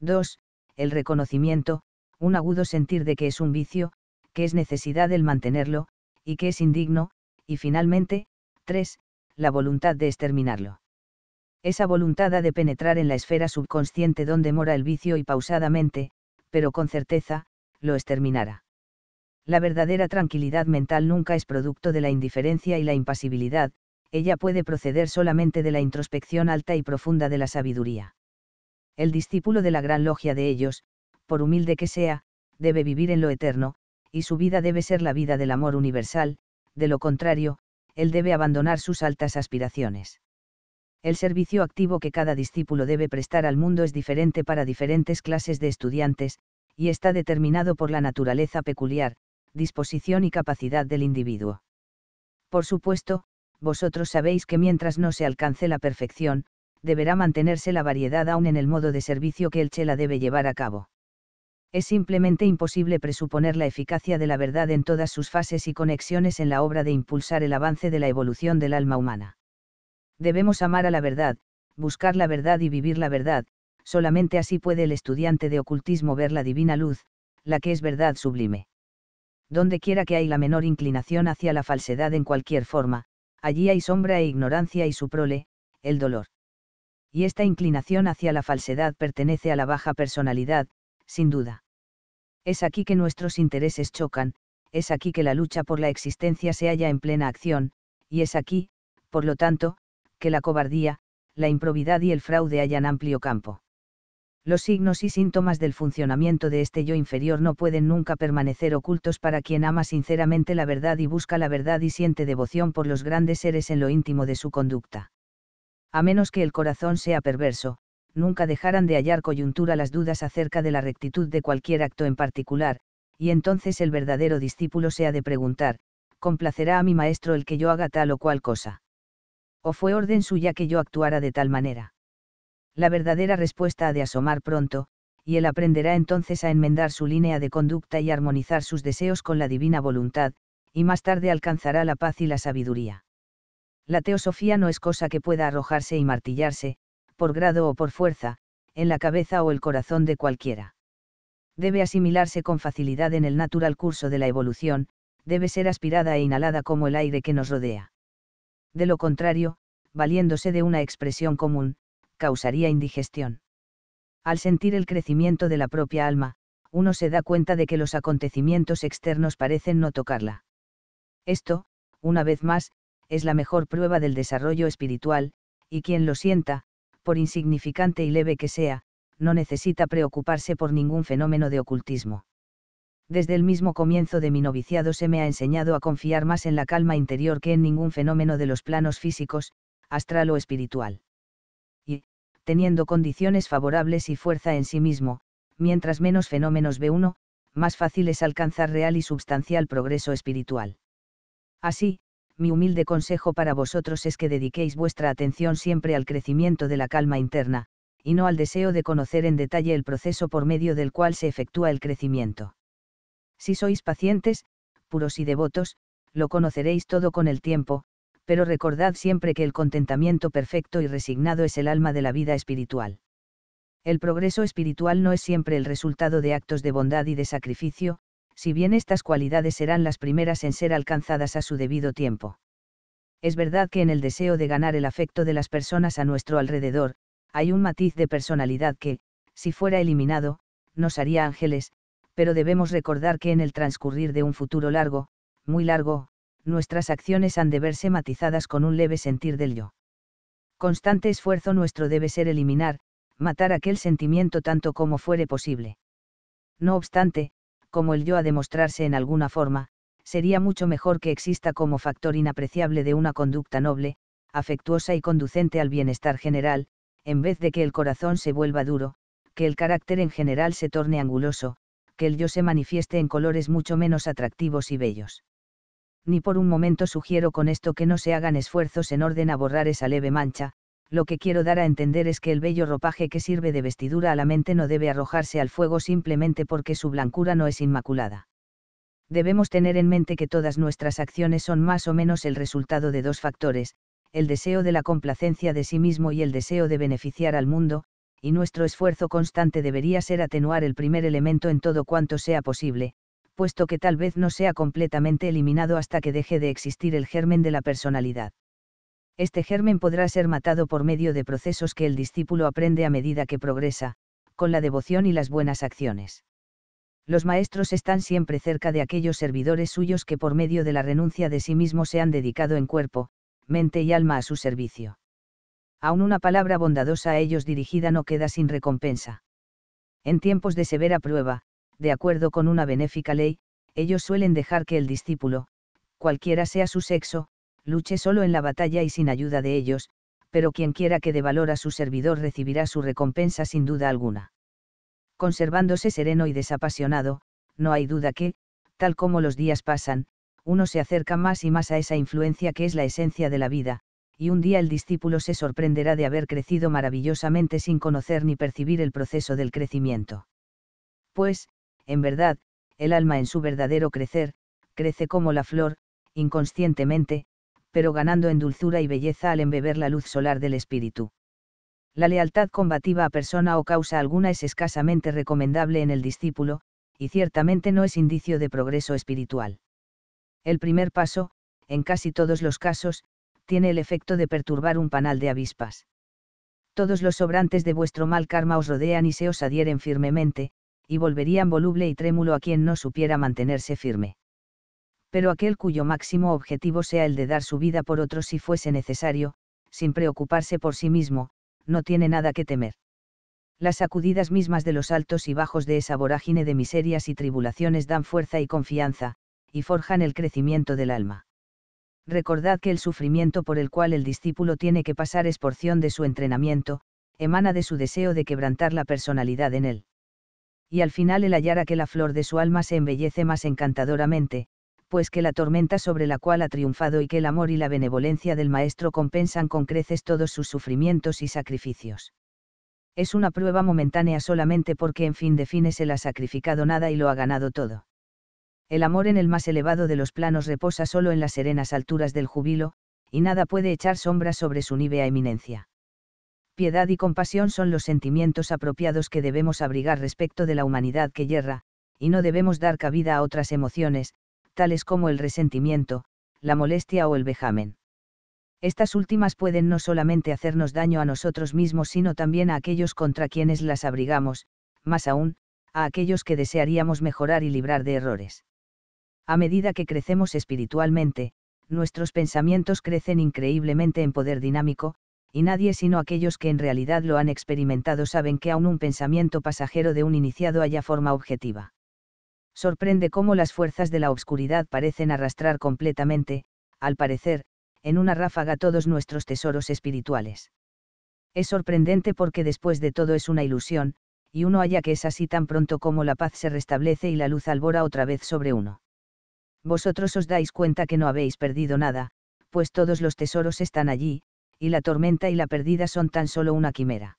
2. El reconocimiento, un agudo sentir de que es un vicio, que es necesidad el mantenerlo, y que es indigno, y finalmente, 3. La voluntad de exterminarlo. Esa voluntad ha de penetrar en la esfera subconsciente donde mora el vicio y pausadamente, pero con certeza, lo exterminará. La verdadera tranquilidad mental nunca es producto de la indiferencia y la impasibilidad, ella puede proceder solamente de la introspección alta y profunda de la sabiduría. El discípulo de la gran logia de ellos, por humilde que sea, debe vivir en lo eterno, y su vida debe ser la vida del amor universal, de lo contrario, él debe abandonar sus altas aspiraciones. El servicio activo que cada discípulo debe prestar al mundo es diferente para diferentes clases de estudiantes, y está determinado por la naturaleza peculiar, disposición y capacidad del individuo. Por supuesto, vosotros sabéis que mientras no se alcance la perfección, deberá mantenerse la variedad aún en el modo de servicio que el chela debe llevar a cabo. Es simplemente imposible presuponer la eficacia de la verdad en todas sus fases y conexiones en la obra de impulsar el avance de la evolución del alma humana. Debemos amar a la verdad, buscar la verdad y vivir la verdad, solamente así puede el estudiante de ocultismo ver la divina luz, la que es verdad sublime. Donde quiera que hay la menor inclinación hacia la falsedad en cualquier forma, allí hay sombra e ignorancia y su prole, el dolor. Y esta inclinación hacia la falsedad pertenece a la baja personalidad, sin duda. Es aquí que nuestros intereses chocan, es aquí que la lucha por la existencia se halla en plena acción, y es aquí, por lo tanto, que la cobardía, la improbidad y el fraude hallan amplio campo. Los signos y síntomas del funcionamiento de este yo inferior no pueden nunca permanecer ocultos para quien ama sinceramente la verdad y busca la verdad y siente devoción por los grandes seres en lo íntimo de su conducta. A menos que el corazón sea perverso, nunca dejarán de hallar coyuntura las dudas acerca de la rectitud de cualquier acto en particular, y entonces el verdadero discípulo se ha de preguntar, ¿complacerá a mi maestro el que yo haga tal o cual cosa? ¿O fue orden suya que yo actuara de tal manera? La verdadera respuesta ha de asomar pronto, y él aprenderá entonces a enmendar su línea de conducta y armonizar sus deseos con la divina voluntad, y más tarde alcanzará la paz y la sabiduría. La teosofía no es cosa que pueda arrojarse y martillarse, por grado o por fuerza, en la cabeza o el corazón de cualquiera. Debe asimilarse con facilidad en el natural curso de la evolución, debe ser aspirada e inhalada como el aire que nos rodea. De lo contrario, valiéndose de una expresión común, causaría indigestión. Al sentir el crecimiento de la propia alma, uno se da cuenta de que los acontecimientos externos parecen no tocarla. Esto, una vez más, es la mejor prueba del desarrollo espiritual, y quien lo sienta, por insignificante y leve que sea, no necesita preocuparse por ningún fenómeno de ocultismo. Desde el mismo comienzo de mi noviciado se me ha enseñado a confiar más en la calma interior que en ningún fenómeno de los planos físicos, astral o espiritual. Y, teniendo condiciones favorables y fuerza en sí mismo, mientras menos fenómenos ve uno, más fácil es alcanzar real y substancial progreso espiritual. Así, mi humilde consejo para vosotros es que dediquéis vuestra atención siempre al crecimiento de la calma interna, y no al deseo de conocer en detalle el proceso por medio del cual se efectúa el crecimiento. Si sois pacientes, puros y devotos, lo conoceréis todo con el tiempo, pero recordad siempre que el contentamiento perfecto y resignado es el alma de la vida espiritual. El progreso espiritual no es siempre el resultado de actos de bondad y de sacrificio, si bien estas cualidades serán las primeras en ser alcanzadas a su debido tiempo. Es verdad que en el deseo de ganar el afecto de las personas a nuestro alrededor, hay un matiz de personalidad que, si fuera eliminado, nos haría ángeles, pero debemos recordar que en el transcurrir de un futuro largo, muy largo, nuestras acciones han de verse matizadas con un leve sentir del yo. Constante esfuerzo nuestro debe ser eliminar, matar aquel sentimiento tanto como fuere posible. No obstante, como el yo ha de mostrarse en alguna forma, sería mucho mejor que exista como factor inapreciable de una conducta noble, afectuosa y conducente al bienestar general, en vez de que el corazón se vuelva duro, que el carácter en general se torne anguloso, que el yo se manifieste en colores mucho menos atractivos y bellos. Ni por un momento sugiero con esto que no se hagan esfuerzos en orden a borrar esa leve mancha, lo que quiero dar a entender es que el bello ropaje que sirve de vestidura a la mente no debe arrojarse al fuego simplemente porque su blancura no es inmaculada. Debemos tener en mente que todas nuestras acciones son más o menos el resultado de dos factores, el deseo de la complacencia de sí mismo y el deseo de beneficiar al mundo, y nuestro esfuerzo constante debería ser atenuar el primer elemento en todo cuanto sea posible, puesto que tal vez no sea completamente eliminado hasta que deje de existir el germen de la personalidad este germen podrá ser matado por medio de procesos que el discípulo aprende a medida que progresa, con la devoción y las buenas acciones. Los maestros están siempre cerca de aquellos servidores suyos que por medio de la renuncia de sí mismos se han dedicado en cuerpo, mente y alma a su servicio. Aun una palabra bondadosa a ellos dirigida no queda sin recompensa. En tiempos de severa prueba, de acuerdo con una benéfica ley, ellos suelen dejar que el discípulo, cualquiera sea su sexo, luche solo en la batalla y sin ayuda de ellos, pero quien quiera que dé valor a su servidor recibirá su recompensa sin duda alguna. Conservándose sereno y desapasionado, no hay duda que, tal como los días pasan, uno se acerca más y más a esa influencia que es la esencia de la vida, y un día el discípulo se sorprenderá de haber crecido maravillosamente sin conocer ni percibir el proceso del crecimiento. Pues, en verdad, el alma en su verdadero crecer, crece como la flor, inconscientemente, pero ganando en dulzura y belleza al embeber la luz solar del espíritu. La lealtad combativa a persona o causa alguna es escasamente recomendable en el discípulo, y ciertamente no es indicio de progreso espiritual. El primer paso, en casi todos los casos, tiene el efecto de perturbar un panal de avispas. Todos los sobrantes de vuestro mal karma os rodean y se os adhieren firmemente, y volverían voluble y trémulo a quien no supiera mantenerse firme. Pero aquel cuyo máximo objetivo sea el de dar su vida por otros si fuese necesario, sin preocuparse por sí mismo, no tiene nada que temer. Las sacudidas mismas de los altos y bajos de esa vorágine de miserias y tribulaciones dan fuerza y confianza, y forjan el crecimiento del alma. Recordad que el sufrimiento por el cual el discípulo tiene que pasar es porción de su entrenamiento, emana de su deseo de quebrantar la personalidad en él. Y al final el hallar que la flor de su alma se embellece más encantadoramente, pues que la tormenta sobre la cual ha triunfado y que el amor y la benevolencia del Maestro compensan con creces todos sus sufrimientos y sacrificios es una prueba momentánea solamente porque en fin de fines él ha sacrificado nada y lo ha ganado todo. El amor en el más elevado de los planos reposa solo en las serenas alturas del jubilo, y nada puede echar sombra sobre su nívea eminencia. Piedad y compasión son los sentimientos apropiados que debemos abrigar respecto de la humanidad que yerra, y no debemos dar cabida a otras emociones, tales como el resentimiento, la molestia o el vejamen. Estas últimas pueden no solamente hacernos daño a nosotros mismos, sino también a aquellos contra quienes las abrigamos, más aún, a aquellos que desearíamos mejorar y librar de errores. A medida que crecemos espiritualmente, nuestros pensamientos crecen increíblemente en poder dinámico, y nadie sino aquellos que en realidad lo han experimentado saben que aún un pensamiento pasajero de un iniciado haya forma objetiva. Sorprende cómo las fuerzas de la obscuridad parecen arrastrar completamente, al parecer, en una ráfaga todos nuestros tesoros espirituales. Es sorprendente porque después de todo es una ilusión, y uno halla que es así tan pronto como la paz se restablece y la luz albora otra vez sobre uno. Vosotros os dais cuenta que no habéis perdido nada, pues todos los tesoros están allí, y la tormenta y la perdida son tan solo una quimera.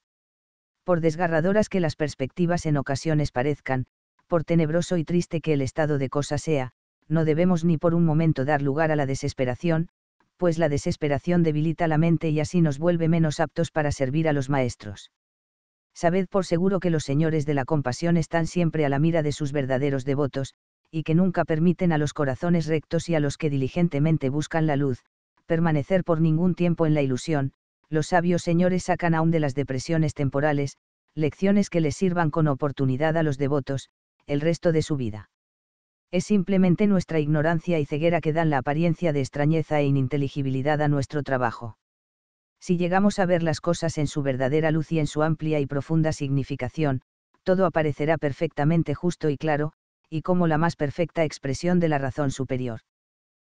Por desgarradoras que las perspectivas en ocasiones parezcan, por tenebroso y triste que el estado de cosas sea, no debemos ni por un momento dar lugar a la desesperación, pues la desesperación debilita la mente y así nos vuelve menos aptos para servir a los maestros. Sabed por seguro que los señores de la compasión están siempre a la mira de sus verdaderos devotos, y que nunca permiten a los corazones rectos y a los que diligentemente buscan la luz, permanecer por ningún tiempo en la ilusión, los sabios señores sacan aún de las depresiones temporales, lecciones que les sirvan con oportunidad a los devotos, el resto de su vida. Es simplemente nuestra ignorancia y ceguera que dan la apariencia de extrañeza e ininteligibilidad a nuestro trabajo. Si llegamos a ver las cosas en su verdadera luz y en su amplia y profunda significación, todo aparecerá perfectamente justo y claro, y como la más perfecta expresión de la razón superior.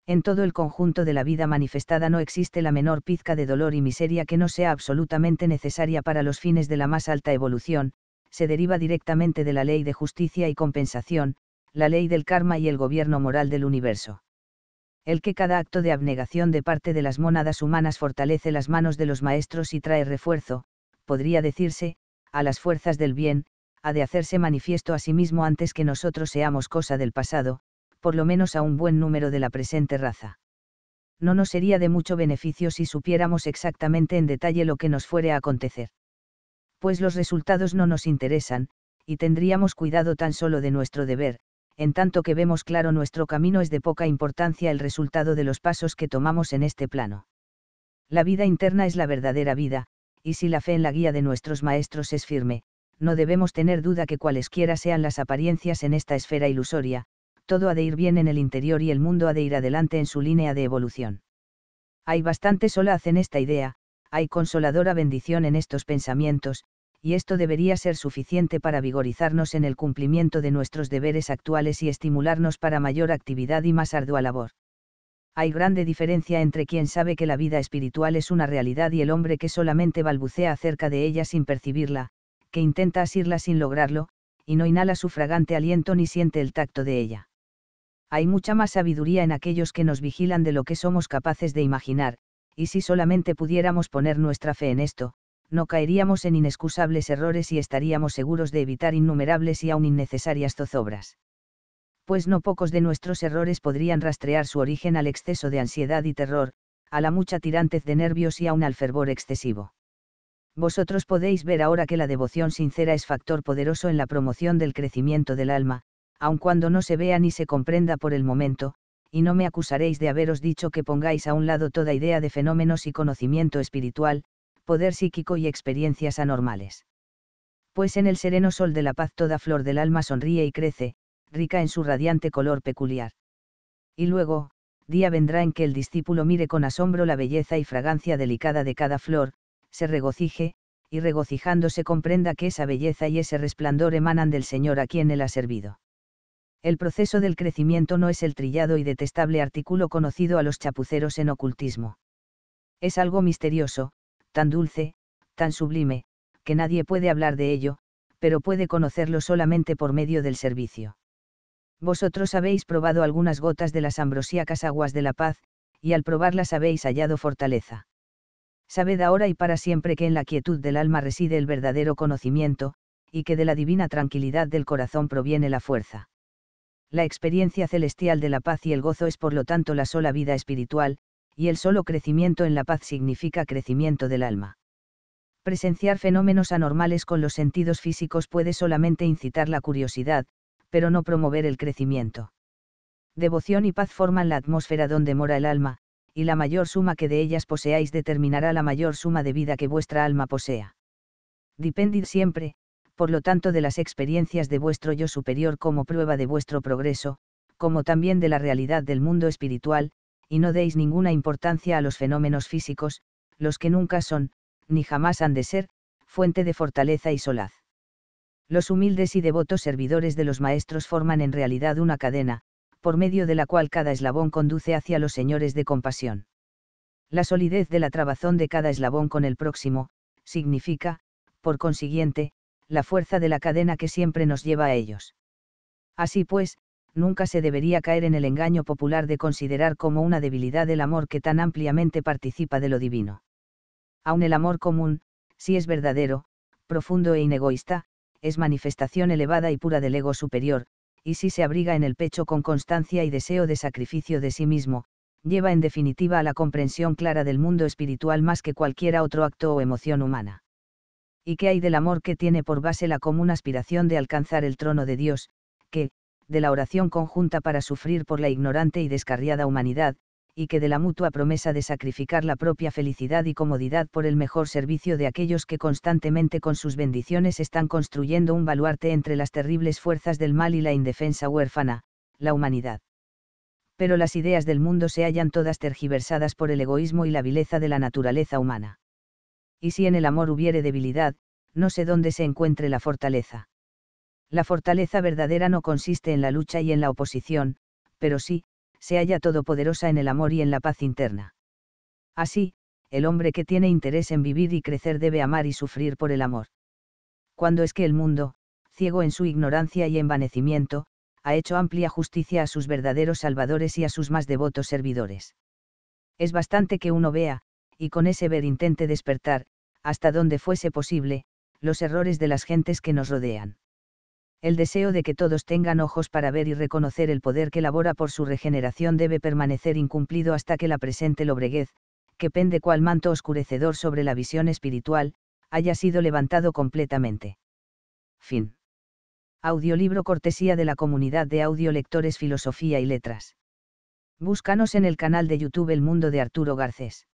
En todo el conjunto de la vida manifestada no existe la menor pizca de dolor y miseria que no sea absolutamente necesaria para los fines de la más alta evolución, se deriva directamente de la ley de justicia y compensación, la ley del karma y el gobierno moral del universo. El que cada acto de abnegación de parte de las mónadas humanas fortalece las manos de los maestros y trae refuerzo, podría decirse, a las fuerzas del bien, ha de hacerse manifiesto a sí mismo antes que nosotros seamos cosa del pasado, por lo menos a un buen número de la presente raza. No nos sería de mucho beneficio si supiéramos exactamente en detalle lo que nos fuere a acontecer. Pues los resultados no nos interesan, y tendríamos cuidado tan solo de nuestro deber, en tanto que vemos claro nuestro camino es de poca importancia el resultado de los pasos que tomamos en este plano. La vida interna es la verdadera vida, y si la fe en la guía de nuestros maestros es firme, no debemos tener duda que cualesquiera sean las apariencias en esta esfera ilusoria, todo ha de ir bien en el interior y el mundo ha de ir adelante en su línea de evolución. Hay bastante solaz en esta idea, hay consoladora bendición en estos pensamientos, y esto debería ser suficiente para vigorizarnos en el cumplimiento de nuestros deberes actuales y estimularnos para mayor actividad y más ardua labor. Hay grande diferencia entre quien sabe que la vida espiritual es una realidad y el hombre que solamente balbucea acerca de ella sin percibirla, que intenta asirla sin lograrlo, y no inhala su fragante aliento ni siente el tacto de ella. Hay mucha más sabiduría en aquellos que nos vigilan de lo que somos capaces de imaginar, y si solamente pudiéramos poner nuestra fe en esto, no caeríamos en inexcusables errores y estaríamos seguros de evitar innumerables y aún innecesarias zozobras. Pues no pocos de nuestros errores podrían rastrear su origen al exceso de ansiedad y terror, a la mucha tirantez de nervios y aún al fervor excesivo. Vosotros podéis ver ahora que la devoción sincera es factor poderoso en la promoción del crecimiento del alma, aun cuando no se vea ni se comprenda por el momento, y no me acusaréis de haberos dicho que pongáis a un lado toda idea de fenómenos y conocimiento espiritual, poder psíquico y experiencias anormales. Pues en el sereno sol de la paz toda flor del alma sonríe y crece, rica en su radiante color peculiar. Y luego, día vendrá en que el discípulo mire con asombro la belleza y fragancia delicada de cada flor, se regocije, y regocijándose comprenda que esa belleza y ese resplandor emanan del Señor a quien él ha servido. El proceso del crecimiento no es el trillado y detestable artículo conocido a los chapuceros en ocultismo. Es algo misterioso, tan dulce, tan sublime, que nadie puede hablar de ello, pero puede conocerlo solamente por medio del servicio. Vosotros habéis probado algunas gotas de las ambrosíacas aguas de la paz, y al probarlas habéis hallado fortaleza. Sabed ahora y para siempre que en la quietud del alma reside el verdadero conocimiento, y que de la divina tranquilidad del corazón proviene la fuerza. La experiencia celestial de la paz y el gozo es por lo tanto la sola vida espiritual, y el solo crecimiento en la paz significa crecimiento del alma. Presenciar fenómenos anormales con los sentidos físicos puede solamente incitar la curiosidad, pero no promover el crecimiento. Devoción y paz forman la atmósfera donde mora el alma, y la mayor suma que de ellas poseáis determinará la mayor suma de vida que vuestra alma posea. Dependid siempre, por lo tanto, de las experiencias de vuestro yo superior como prueba de vuestro progreso, como también de la realidad del mundo espiritual, y no deis ninguna importancia a los fenómenos físicos, los que nunca son, ni jamás han de ser, fuente de fortaleza y solaz. Los humildes y devotos servidores de los maestros forman en realidad una cadena, por medio de la cual cada eslabón conduce hacia los señores de compasión. La solidez de la trabazón de cada eslabón con el próximo, significa, por consiguiente, la fuerza de la cadena que siempre nos lleva a ellos. Así pues, nunca se debería caer en el engaño popular de considerar como una debilidad el amor que tan ampliamente participa de lo divino. Aun el amor común, si es verdadero, profundo e inegoísta, es manifestación elevada y pura del ego superior, y si se abriga en el pecho con constancia y deseo de sacrificio de sí mismo, lleva en definitiva a la comprensión clara del mundo espiritual más que cualquier otro acto o emoción humana. ¿Y qué hay del amor que tiene por base la común aspiración de alcanzar el trono de Dios, que, de la oración conjunta para sufrir por la ignorante y descarriada humanidad, y que de la mutua promesa de sacrificar la propia felicidad y comodidad por el mejor servicio de aquellos que constantemente con sus bendiciones están construyendo un baluarte entre las terribles fuerzas del mal y la indefensa huérfana, la humanidad. Pero las ideas del mundo se hallan todas tergiversadas por el egoísmo y la vileza de la naturaleza humana. Y si en el amor hubiere debilidad, no sé dónde se encuentre la fortaleza. La fortaleza verdadera no consiste en la lucha y en la oposición, pero sí, se halla todopoderosa en el amor y en la paz interna. Así, el hombre que tiene interés en vivir y crecer debe amar y sufrir por el amor. Cuando es que el mundo, ciego en su ignorancia y envanecimiento, ha hecho amplia justicia a sus verdaderos salvadores y a sus más devotos servidores. Es bastante que uno vea, y con ese ver intente despertar, hasta donde fuese posible, los errores de las gentes que nos rodean el deseo de que todos tengan ojos para ver y reconocer el poder que labora por su regeneración debe permanecer incumplido hasta que la presente lobreguez, que pende cual manto oscurecedor sobre la visión espiritual, haya sido levantado completamente. Fin. Audiolibro cortesía de la comunidad de audio lectores Filosofía y Letras. Búscanos en el canal de YouTube El Mundo de Arturo Garcés.